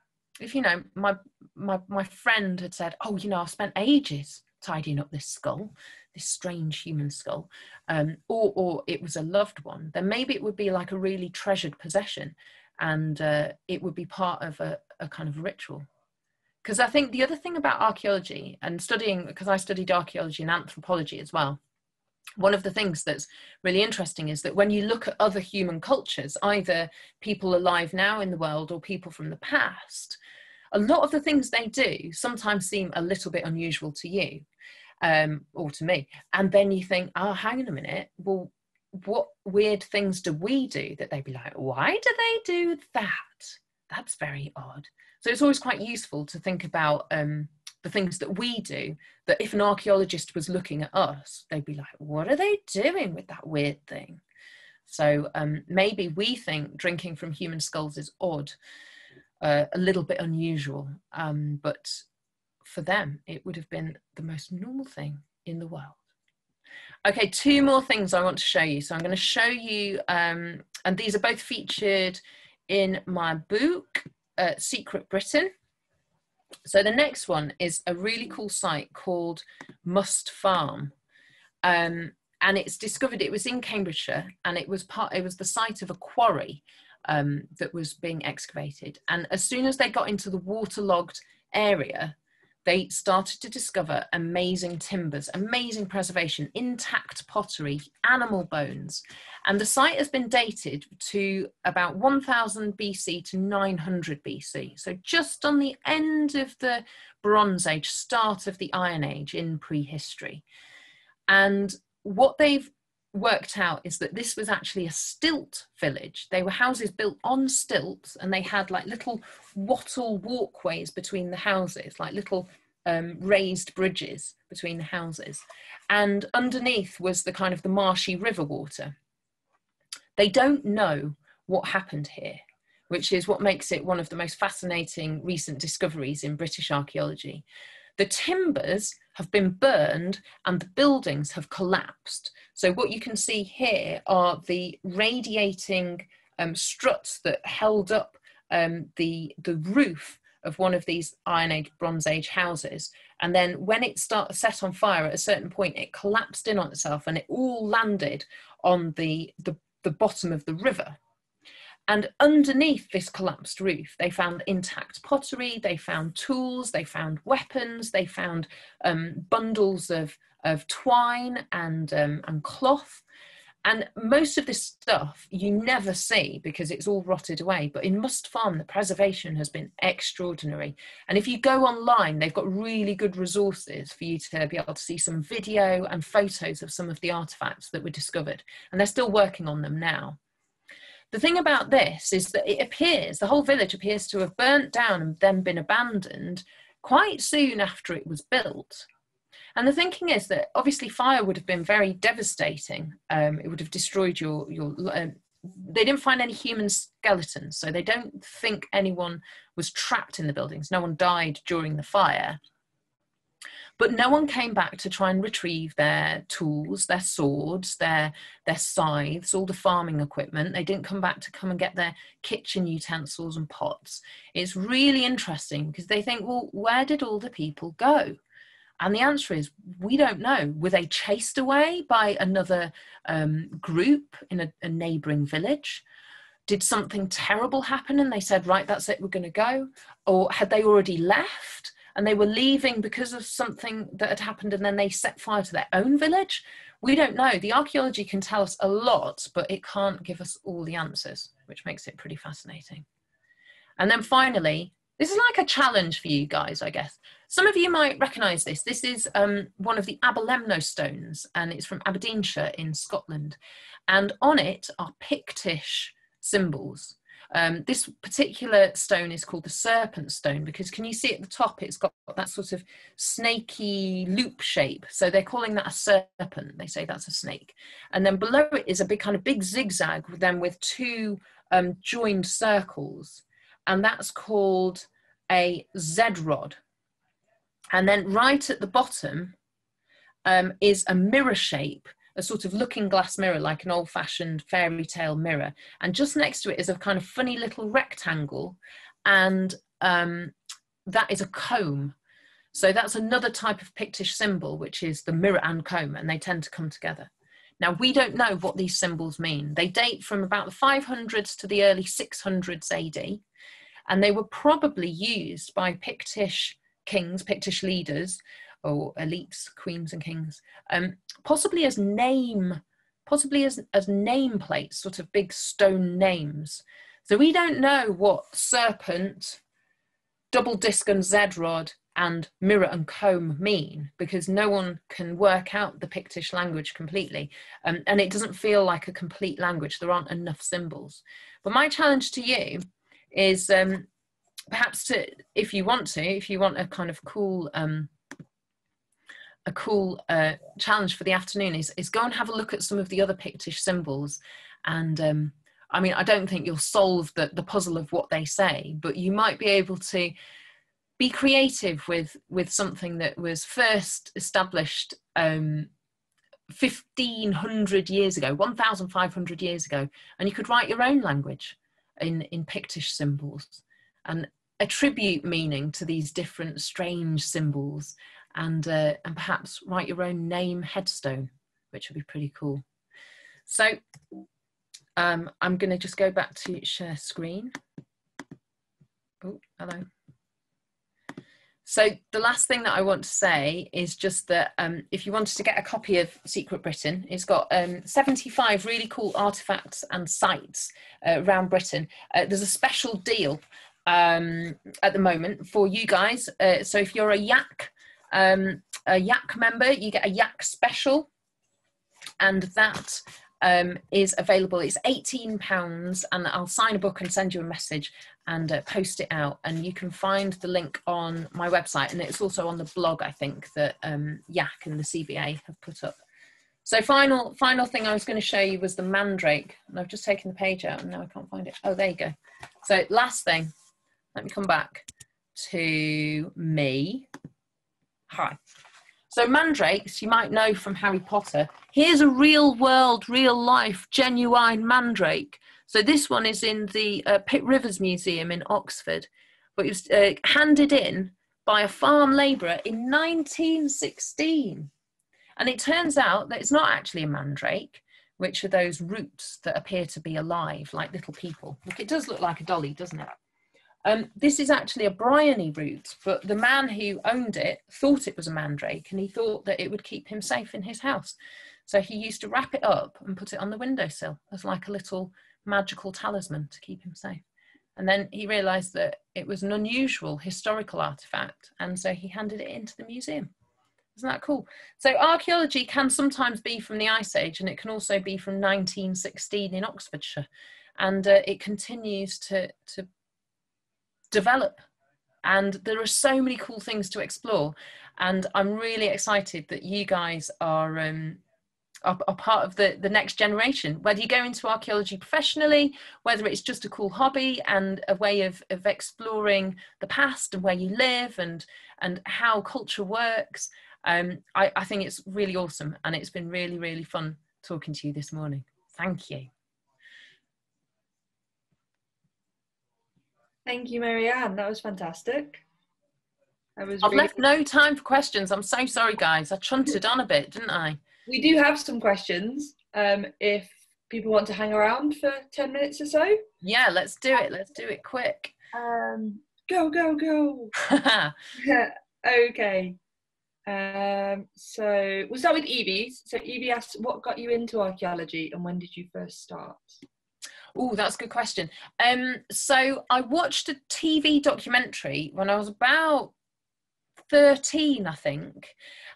if you know, my my my friend had said, oh, you know, I've spent ages tidying up this skull this strange human skull, um, or, or it was a loved one, then maybe it would be like a really treasured possession and uh, it would be part of a, a kind of ritual. Because I think the other thing about archaeology and studying, because I studied archaeology and anthropology as well, one of the things that's really interesting is that when you look at other human cultures, either people alive now in the world or people from the past, a lot of the things they do sometimes seem a little bit unusual to you um, or to me. And then you think, oh, hang on a minute, well, what weird things do we do that they'd be like, why do they do that? That's very odd. So it's always quite useful to think about um, the things that we do, that if an archaeologist was looking at us, they'd be like, what are they doing with that weird thing? So um, maybe we think drinking from human skulls is odd, uh, a little bit unusual, um, but for them, it would have been the most normal thing in the world. Okay, two more things I want to show you. So I'm going to show you, um, and these are both featured in my book, uh, Secret Britain. So the next one is a really cool site called Must Farm. Um, and it's discovered, it was in Cambridgeshire and it was part, it was the site of a quarry um, that was being excavated. And as soon as they got into the waterlogged area, they started to discover amazing timbers, amazing preservation, intact pottery, animal bones. And the site has been dated to about 1000 BC to 900 BC. So just on the end of the Bronze Age, start of the Iron Age in prehistory. And what they've worked out is that this was actually a stilt village. They were houses built on stilts and they had like little wattle walkways between the houses, like little um, raised bridges between the houses. And underneath was the kind of the marshy river water. They don't know what happened here, which is what makes it one of the most fascinating recent discoveries in British archaeology. The timbers have been burned and the buildings have collapsed. So what you can see here are the radiating um, struts that held up um, the, the roof of one of these Iron Age, Bronze Age houses. And then when it started set on fire at a certain point, it collapsed in on itself and it all landed on the, the, the bottom of the river. And underneath this collapsed roof, they found intact pottery, they found tools, they found weapons, they found um, bundles of, of twine and, um, and cloth. And most of this stuff you never see because it's all rotted away. But in Must Farm, the preservation has been extraordinary. And if you go online, they've got really good resources for you to be able to see some video and photos of some of the artifacts that were discovered. And they're still working on them now. The thing about this is that it appears, the whole village appears to have burnt down and then been abandoned quite soon after it was built. And the thinking is that obviously fire would have been very devastating. Um, it would have destroyed your your. Uh, they didn't find any human skeletons, so they don't think anyone was trapped in the buildings. No one died during the fire. But no one came back to try and retrieve their tools, their swords, their their scythes, all the farming equipment. They didn't come back to come and get their kitchen utensils and pots. It's really interesting because they think, well, where did all the people go? And the answer is we don't know. Were they chased away by another um, group in a, a neighboring village? Did something terrible happen and they said, right, that's it, we're going to go? Or had they already left? And they were leaving because of something that had happened and then they set fire to their own village? We don't know. The archaeology can tell us a lot, but it can't give us all the answers, which makes it pretty fascinating. And then finally, this is like a challenge for you guys, I guess. Some of you might recognize this. This is um, one of the Aberlemno stones, and it's from Aberdeenshire in Scotland. And on it are Pictish symbols. Um, this particular stone is called the serpent stone because can you see at the top it's got that sort of snaky loop shape. So they're calling that a serpent. They say that's a snake. And then below it is a big kind of big zigzag then with two um, joined circles. And that's called a Z rod. And then right at the bottom um, is a mirror shape a sort of looking glass mirror, like an old fashioned fairy tale mirror. And just next to it is a kind of funny little rectangle. And um, that is a comb. So that's another type of Pictish symbol, which is the mirror and comb, and they tend to come together. Now, we don't know what these symbols mean. They date from about the 500s to the early 600s AD, and they were probably used by Pictish kings, Pictish leaders, or elites, queens and kings, um, possibly as name, possibly as, as nameplates, sort of big stone names. So we don't know what serpent, double disc and Z-rod and mirror and comb mean because no one can work out the Pictish language completely. Um, and it doesn't feel like a complete language. There aren't enough symbols. But my challenge to you is um, perhaps to, if you want to, if you want a kind of cool um, a cool uh, challenge for the afternoon is, is go and have a look at some of the other Pictish symbols. And um, I mean, I don't think you'll solve the, the puzzle of what they say, but you might be able to be creative with, with something that was first established um, 1500 years ago, 1500 years ago, and you could write your own language in, in Pictish symbols and attribute meaning to these different strange symbols and uh, and perhaps write your own name headstone, which would be pretty cool. So um, I'm going to just go back to share screen. Oh, hello. So the last thing that I want to say is just that um, if you wanted to get a copy of Secret Britain, it's got um, 75 really cool artifacts and sites uh, around Britain. Uh, there's a special deal um, at the moment for you guys. Uh, so if you're a YAC, um, a YAC member, you get a YAC special, and that um, is available. It's £18 and I'll sign a book and send you a message and uh, post it out. And you can find the link on my website and it's also on the blog, I think, that um, YAC and the CBA have put up. So final, final thing I was going to show you was the mandrake. And I've just taken the page out and now I can't find it. Oh, there you go. So last thing, let me come back to me. Hi. So mandrakes, you might know from Harry Potter. Here's a real world, real life, genuine mandrake. So this one is in the uh, Pitt Rivers Museum in Oxford, but it was uh, handed in by a farm labourer in 1916. And it turns out that it's not actually a mandrake, which are those roots that appear to be alive, like little people. Look, it does look like a dolly, doesn't it? Um, this is actually a bryony root, but the man who owned it thought it was a mandrake and he thought that it would keep him safe in his house. So he used to wrap it up and put it on the windowsill as like a little magical talisman to keep him safe. And then he realized that it was an unusual historical artifact, and so he handed it into the museum. Isn't that cool? So archaeology can sometimes be from the Ice Age, and it can also be from 1916 in Oxfordshire, and uh, it continues to to develop. And there are so many cool things to explore. And I'm really excited that you guys are, um, are, are, part of the, the next generation. Whether you go into archaeology professionally, whether it's just a cool hobby and a way of, of exploring the past and where you live and, and how culture works, um, I, I think it's really awesome. And it's been really, really fun talking to you this morning. Thank you. Thank you, Mary-Ann. That was fantastic. I was I've really... left no time for questions. I'm so sorry, guys. I chunted on a bit, didn't I? We do have some questions. Um, if people want to hang around for 10 minutes or so. Yeah, let's do it. Let's do it quick. Um, go, go, go. okay. Um, so we'll start with Evie. So Evie asked, what got you into archaeology and when did you first start? Oh, that's a good question. Um, so I watched a TV documentary when I was about 13, I think.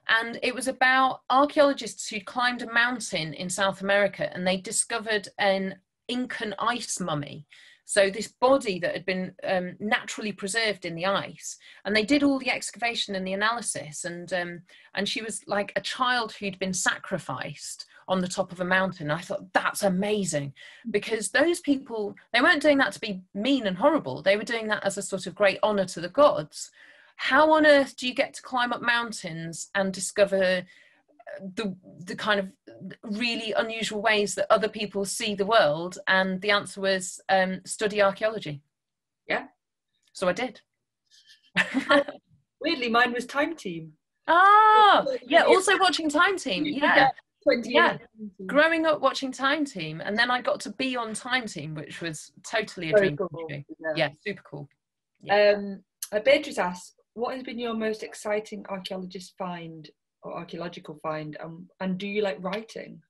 And it was about archaeologists who climbed a mountain in South America and they discovered an Incan ice mummy. So this body that had been um, naturally preserved in the ice, and they did all the excavation and the analysis, and um, and she was like a child who'd been sacrificed on the top of a mountain. I thought that's amazing because those people, they weren't doing that to be mean and horrible. They were doing that as a sort of great honor to the gods. How on earth do you get to climb up mountains and discover the the kind of really unusual ways that other people see the world? And the answer was um, study archaeology. Yeah. So I did. Weirdly, mine was Time Team. Ah, yeah. Also watching Time Team. Yeah. yeah growing up watching time team and then i got to be on time team which was totally a Very dream cool. yeah. yeah. super cool yeah. um beatrice asks what has been your most exciting archaeologist find or archaeological find um, and do you like writing?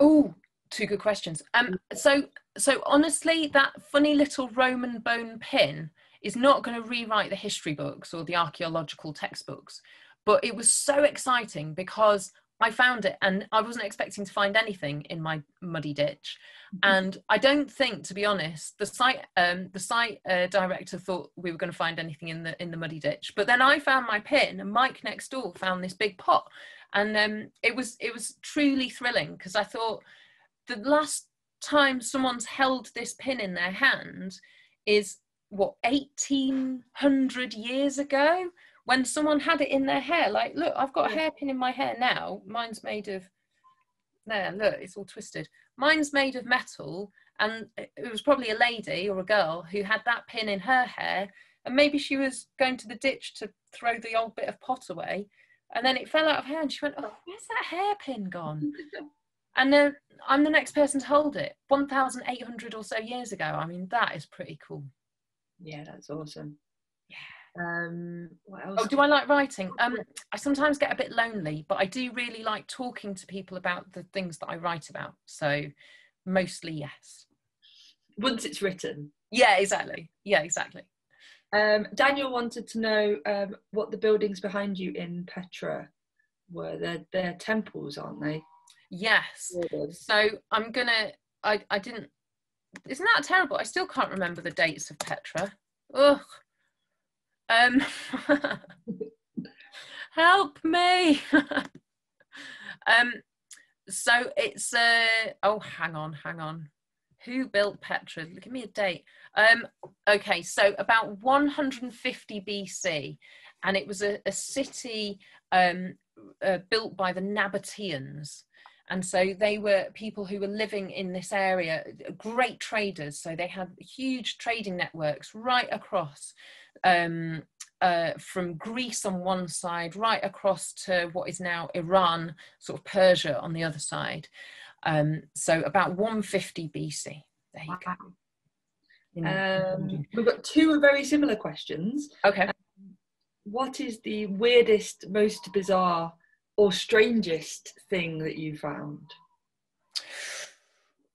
Oh two good questions. Um so so honestly that funny little roman bone pin is not going to rewrite the history books or the archaeological textbooks but it was so exciting because I found it and I wasn't expecting to find anything in my muddy ditch. Mm-hmm. And I don't think, to be honest, the site um, the site uh, director thought we were going to find anything in the in the muddy ditch. But then I found my pin, and Mike next door found this big pot, and um, it was it was truly thrilling because I thought the last time someone's held this pin in their hand is what 1800 years ago when someone had it in their hair like look i've got a hairpin in my hair now. Mine's made of there look it's all twisted. Mine's made of metal and it was probably a lady or a girl who had that pin in her hair and maybe she was going to the ditch to throw the old bit of pot away and then it fell out of her and she went oh where's that hairpin gone? And then i'm the next person to hold it 1800 or so years ago. I mean that is pretty cool. Yeah that's awesome. Yeah Um, what else? Oh, do I like writing? Um, I sometimes get a bit lonely, but I do really like talking to people about the things that I write about. So mostly yes. Once it's written. Yeah, exactly. Yeah, exactly. Um, Daniel wanted to know um, what the buildings behind you in Petra were. They're, they're temples, aren't they? Yes. So I'm gonna. I I didn't. Isn't that terrible? I still can't remember the dates of Petra. Ugh. Um. help me. um. So it's uh. Oh, hang on, hang on. Who built Petra? Give me a date. Um. Okay. So about 150 BC, and it was a, a city um uh, built by the Nabateans and so they were people who were living in this area great traders so they had huge trading networks right across um, uh, from greece on one side right across to what is now iran sort of persia on the other side. Um, so about 150 bc there you go. Um, we've got two very similar questions. Okay. Um, what is the weirdest most bizarre or strangest thing that you found?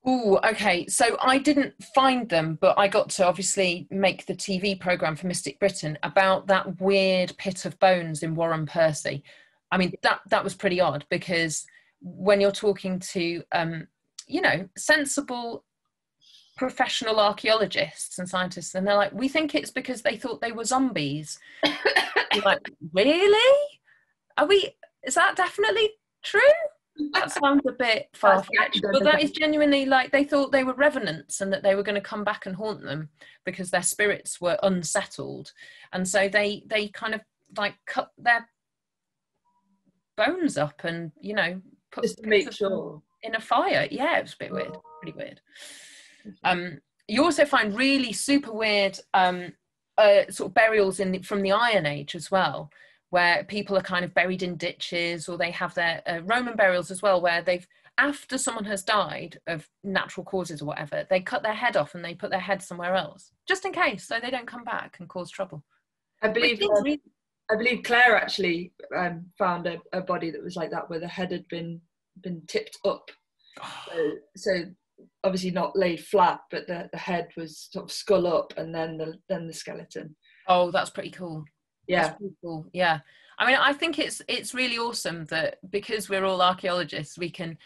Oh, okay. So I didn't find them, but I got to obviously make the TV program for Mystic Britain about that weird pit of bones in Wharram Percy. I mean, that that was pretty odd because when you're talking to, um, you know, sensible professional archaeologists and scientists, and they're like, we think it's because they thought they were zombies. like, really? Are we? is that definitely true? That sounds a bit far fetched, but that is genuinely like they thought they were revenants and that they were going to come back and haunt them because their spirits were unsettled, and so they they kind of like cut their bones up and you know put just to make sure. in a fire. Yeah, it was a bit weird, pretty weird. Um, you also find really super weird um, uh, sort of burials in the, from the Iron Age as well where people are kind of buried in ditches or they have their uh, Roman burials as well, where they've, after someone has died of natural causes or whatever, they cut their head off and they put their head somewhere else, just in case, so they don't come back and cause trouble. I believe, uh, really... I believe Claire actually um, found a, a, body that was like that, where the head had been been tipped up. so, so obviously not laid flat, but the, the head was sort of skull up, and then the then the skeleton. Oh, that's pretty cool yeah. Cool. yeah. I mean i think it's it's really awesome that because we're all archaeologists we can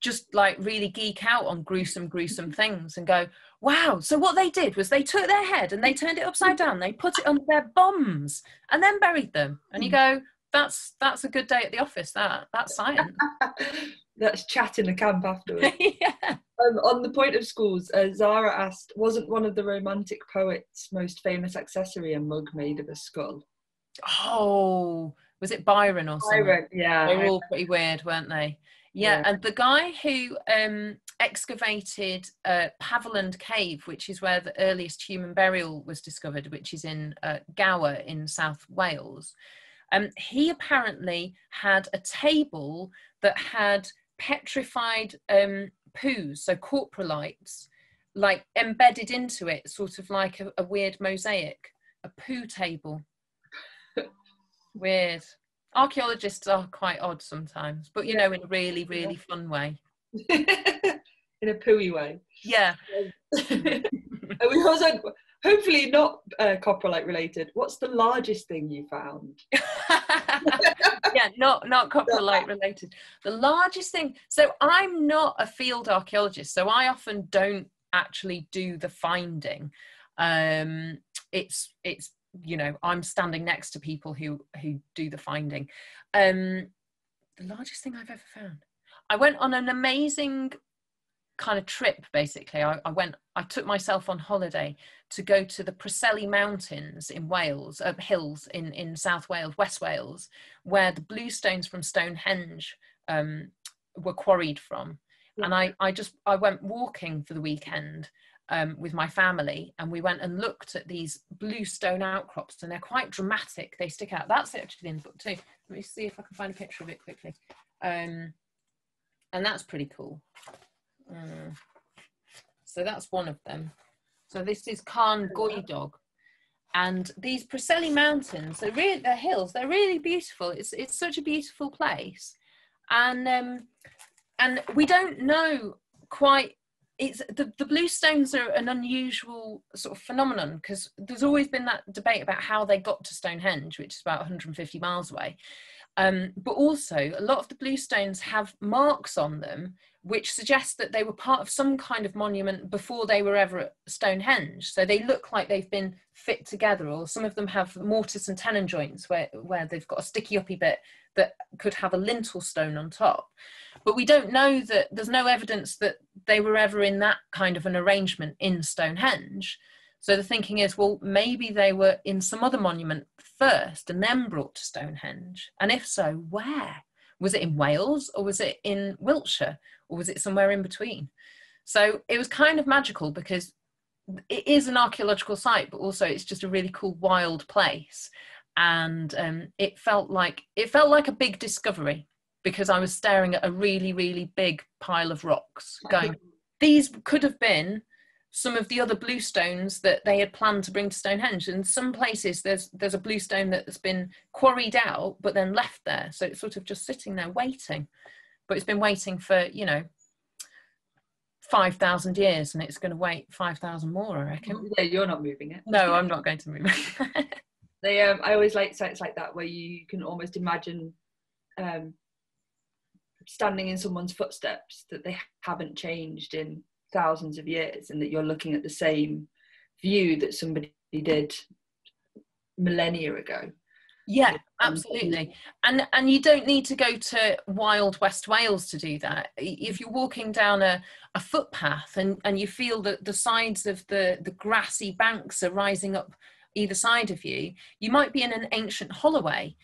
just like really geek out on gruesome gruesome things and go wow so what they did was they took their head and they turned it upside down. They put it under their bums and then buried them. And you hmm. go that's that's a good day at the office that that's science that's chat in the camp afterwards yeah um, on the point of schools, uh, Zara asked, wasn't one of the Romantic poets' most famous accessory a mug made of a skull? Oh, was it Byron or something? Byron, yeah. They were all pretty weird, weren't they? Yeah, yeah. and the guy who um, excavated uh, Paviland Cave, which is where the earliest human burial was discovered, which is in uh, Gower in South Wales, um, he apparently had a table that had petrified um, poos, so coprolites, like embedded into it, sort of like a, a weird mosaic, a poo table. weird. Archaeologists are quite odd sometimes, but you know, in a really, really fun way. in a pooey way. Yeah. we also hopefully not uh, coprolite related. What's the largest thing you found? yeah, not not coprolite related. The largest thing. So I'm not a field archaeologist, so I often don't actually do the finding. Um, it's it's you know I'm standing next to people who who do the finding. Um, the largest thing I've ever found. I went on an amazing kind of trip basically. I, I, went i took myself on holiday to go to the preseli mountains in wales uh, hills in in south wales west wales where the bluestones from stonehenge um, were quarried from. Yeah. and i i just i went walking for the weekend um, with my family and we went and looked at these bluestone outcrops and they're quite dramatic. They stick out. That's actually in the book too. Let me see if i can find a picture of it quickly. Um, and that's pretty cool Mm. So that's one of them. So this is Carn Goedog. and these Preseli Mountains, they're really they're hills. They're really beautiful. It's it's such a beautiful place, and um, and we don't know quite. It's the the blue stones are an unusual sort of phenomenon because there's always been that debate about how they got to Stonehenge, which is about 150 miles away. Um, but also, a lot of the blue stones have marks on them which suggest that they were part of some kind of monument before they were ever at Stonehenge. So they look like they've been fit together, or some of them have mortise and tenon joints where, where they've got a sticky uppy bit that could have a lintel stone on top. But we don't know that there's no evidence that they were ever in that kind of an arrangement in Stonehenge. So the thinking is, well, maybe they were in some other monument first and then brought to Stonehenge. And if so, where? Was it in Wales or was it in Wiltshire or was it somewhere in between? So it was kind of magical because it is an archaeological site, but also it's just a really cool wild place. And um, it felt like it felt like a big discovery because I was staring at a really, really big pile of rocks, going, "These could have been some of the other bluestones that they had planned to bring to Stonehenge. And some places there's there's a bluestone that's been quarried out but then left there, so it's sort of just sitting there waiting. But it's been waiting for you know five thousand years, and it's going to wait five thousand more, I reckon. Yeah, you're not moving it. No, I'm not going to move it. they, um, I always like sites like that where you can almost imagine um, standing in someone's footsteps that they haven't changed in thousands of years and that you're looking at the same view that somebody did millennia ago. Yeah um, absolutely. And and you don't need to go to wild west wales to do that. If you're walking down a, a footpath and and you feel that the sides of the the grassy banks are rising up either side of you you might be in an ancient holloway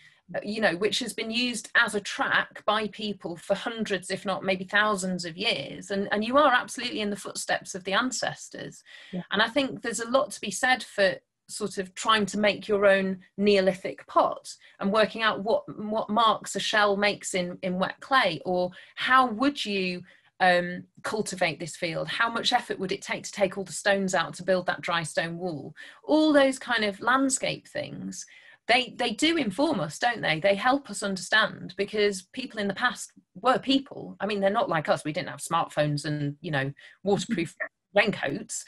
you know, which has been used as a track by people for hundreds, if not maybe thousands of years. And, and you are absolutely in the footsteps of the ancestors. Yeah. And I think there's a lot to be said for sort of trying to make your own Neolithic pot and working out what, what marks a shell makes in, in wet clay, or how would you um, cultivate this field? How much effort would it take to take all the stones out to build that dry stone wall? All those kind of landscape things they they do inform us don't they? They help us understand because people in the past were people. I mean they're not like us. We didn't have smartphones and you know waterproof raincoats.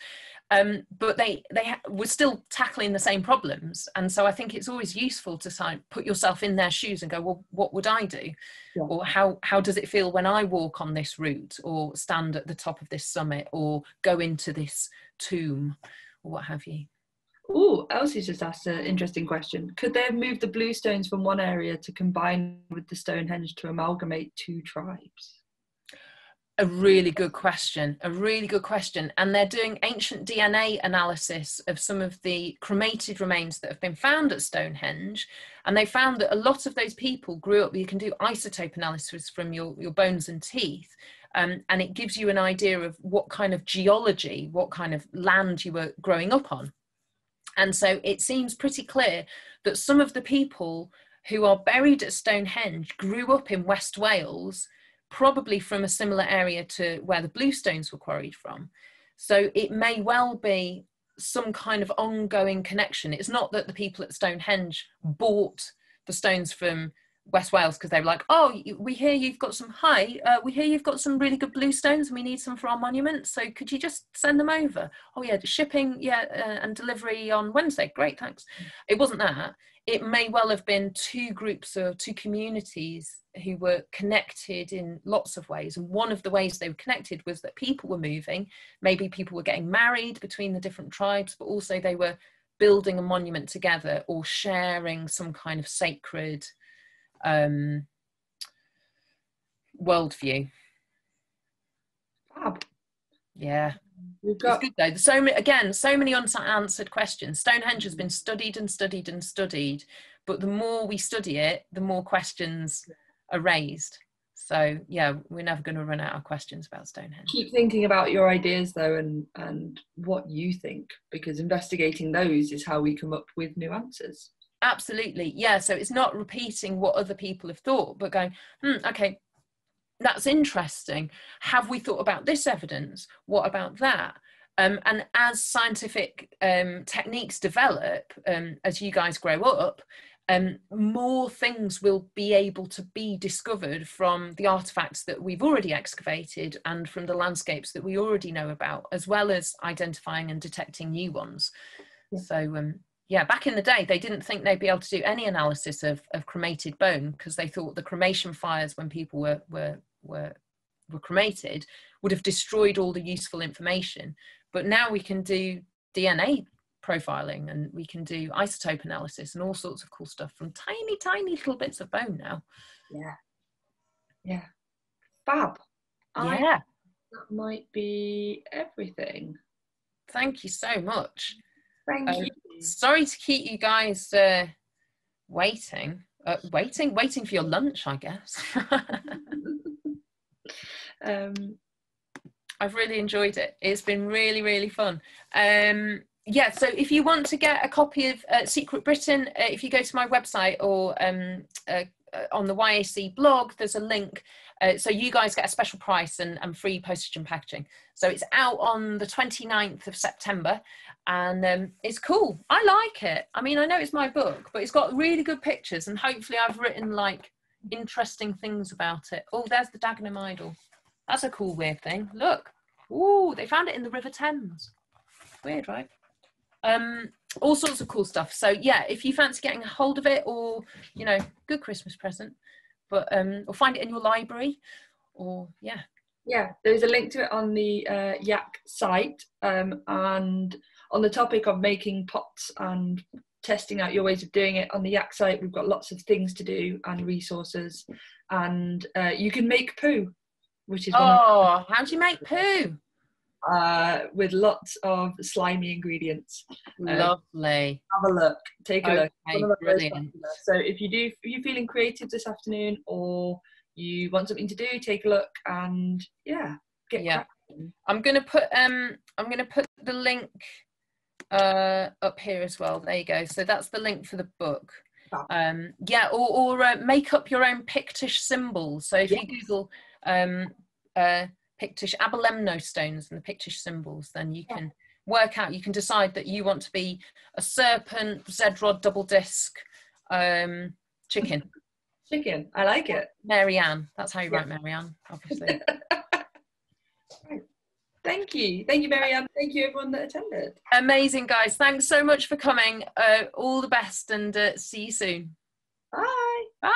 Um, but they they ha- were still tackling the same problems. And so i think it's always useful to put yourself in their shoes and go well what would i do? Yeah. or how how does it feel when i walk on this route or stand at the top of this summit or go into this tomb? or what have you Oh, Elsie's just asked an interesting question. Could they have moved the blue stones from one area to combine with the Stonehenge to amalgamate two tribes? A really good question. A really good question. And they're doing ancient DNA analysis of some of the cremated remains that have been found at Stonehenge. And they found that a lot of those people grew up, you can do isotope analysis from your, your bones and teeth. Um, and it gives you an idea of what kind of geology, what kind of land you were growing up on. And so it seems pretty clear that some of the people who are buried at Stonehenge grew up in West Wales, probably from a similar area to where the Bluestones were quarried from. So it may well be some kind of ongoing connection. It's not that the people at Stonehenge bought the stones from West Wales because they were like, oh, we hear you've got some hi, uh, we hear you've got some really good blue stones and we need some for our monument. So could you just send them over? Oh yeah, shipping, yeah, uh, and delivery on Wednesday. Great, thanks. It wasn't that. It may well have been two groups or two communities who were connected in lots of ways. And one of the ways they were connected was that people were moving. Maybe people were getting married between the different tribes, but also they were building a monument together or sharing some kind of sacred um, worldview. Fab. Yeah. We've got it's good though. So many, again, so many unanswered questions. Stonehenge has been studied and studied and studied, but the more we study it, the more questions are raised. So yeah, we're never going to run out of questions about Stonehenge. Keep thinking about your ideas though, and and what you think, because investigating those is how we come up with new answers absolutely yeah so it's not repeating what other people have thought but going hmm okay that's interesting have we thought about this evidence what about that Um, and as scientific um, techniques develop, um, as you guys grow up, um, more things will be able to be discovered from the artifacts that we've already excavated and from the landscapes that we already know about, as well as identifying and detecting new ones. Yeah. So, um, yeah, back in the day, they didn't think they'd be able to do any analysis of, of cremated bone because they thought the cremation fires when people were, were, were, were cremated would have destroyed all the useful information. But now we can do DNA profiling and we can do isotope analysis and all sorts of cool stuff from tiny, tiny little bits of bone now. Yeah. Yeah. Fab. Yeah. I, that might be everything. Thank you so much. Thank uh, you. Sorry to keep you guys uh, waiting. Uh, waiting, waiting for your lunch, I guess. um, I've really enjoyed it. It's been really, really fun. Um, yeah, so if you want to get a copy of uh, Secret Britain, uh, if you go to my website or um, uh, uh on the YAC blog, there's a link. Uh, so you guys get a special price and, and, free postage and packaging. So it's out on the 29th of September and um, it's cool. I like it. I mean, I know it's my book, but it's got really good pictures and hopefully I've written like interesting things about it. Oh, there's the Dagenham Idol. That's a cool weird thing. Look. Ooh, they found it in the River Thames. Weird, right? um, all sorts of cool stuff. So yeah, if you fancy getting a hold of it, or you know, good Christmas present, but um, or find it in your library, or yeah. Yeah, there's a link to it on the uh, YAC site, um, and on the topic of making pots and testing out your ways of doing it on the YAC site, we've got lots of things to do and resources, and uh, you can make poo, which is oh, how do you make poo? Uh, with lots of slimy ingredients. Uh, Lovely. have a look. Take a okay, look. Brilliant. So if you do, if you're feeling creative this afternoon, or you want something to do, take a look and yeah, get. Yeah. Cracking. I'm gonna put um I'm gonna put the link uh up here as well. There you go. So that's the link for the book. Um, yeah, or, or uh, make up your own Pictish symbols. So if yes. you Google um, uh, Pictish Aberlemno stones and the Pictish symbols, then you can work out, you can decide that you want to be a serpent, Z-rod double disc, um, chicken. Chicken, I like it. Mary-Ann, that's how you yeah. write Mary-Ann, obviously. Thank you. Thank you, Mary-Ann. Thank you, everyone that attended. Amazing, guys. Thanks so much for coming. Uh, all the best and uh, see you soon. Bye. Bye.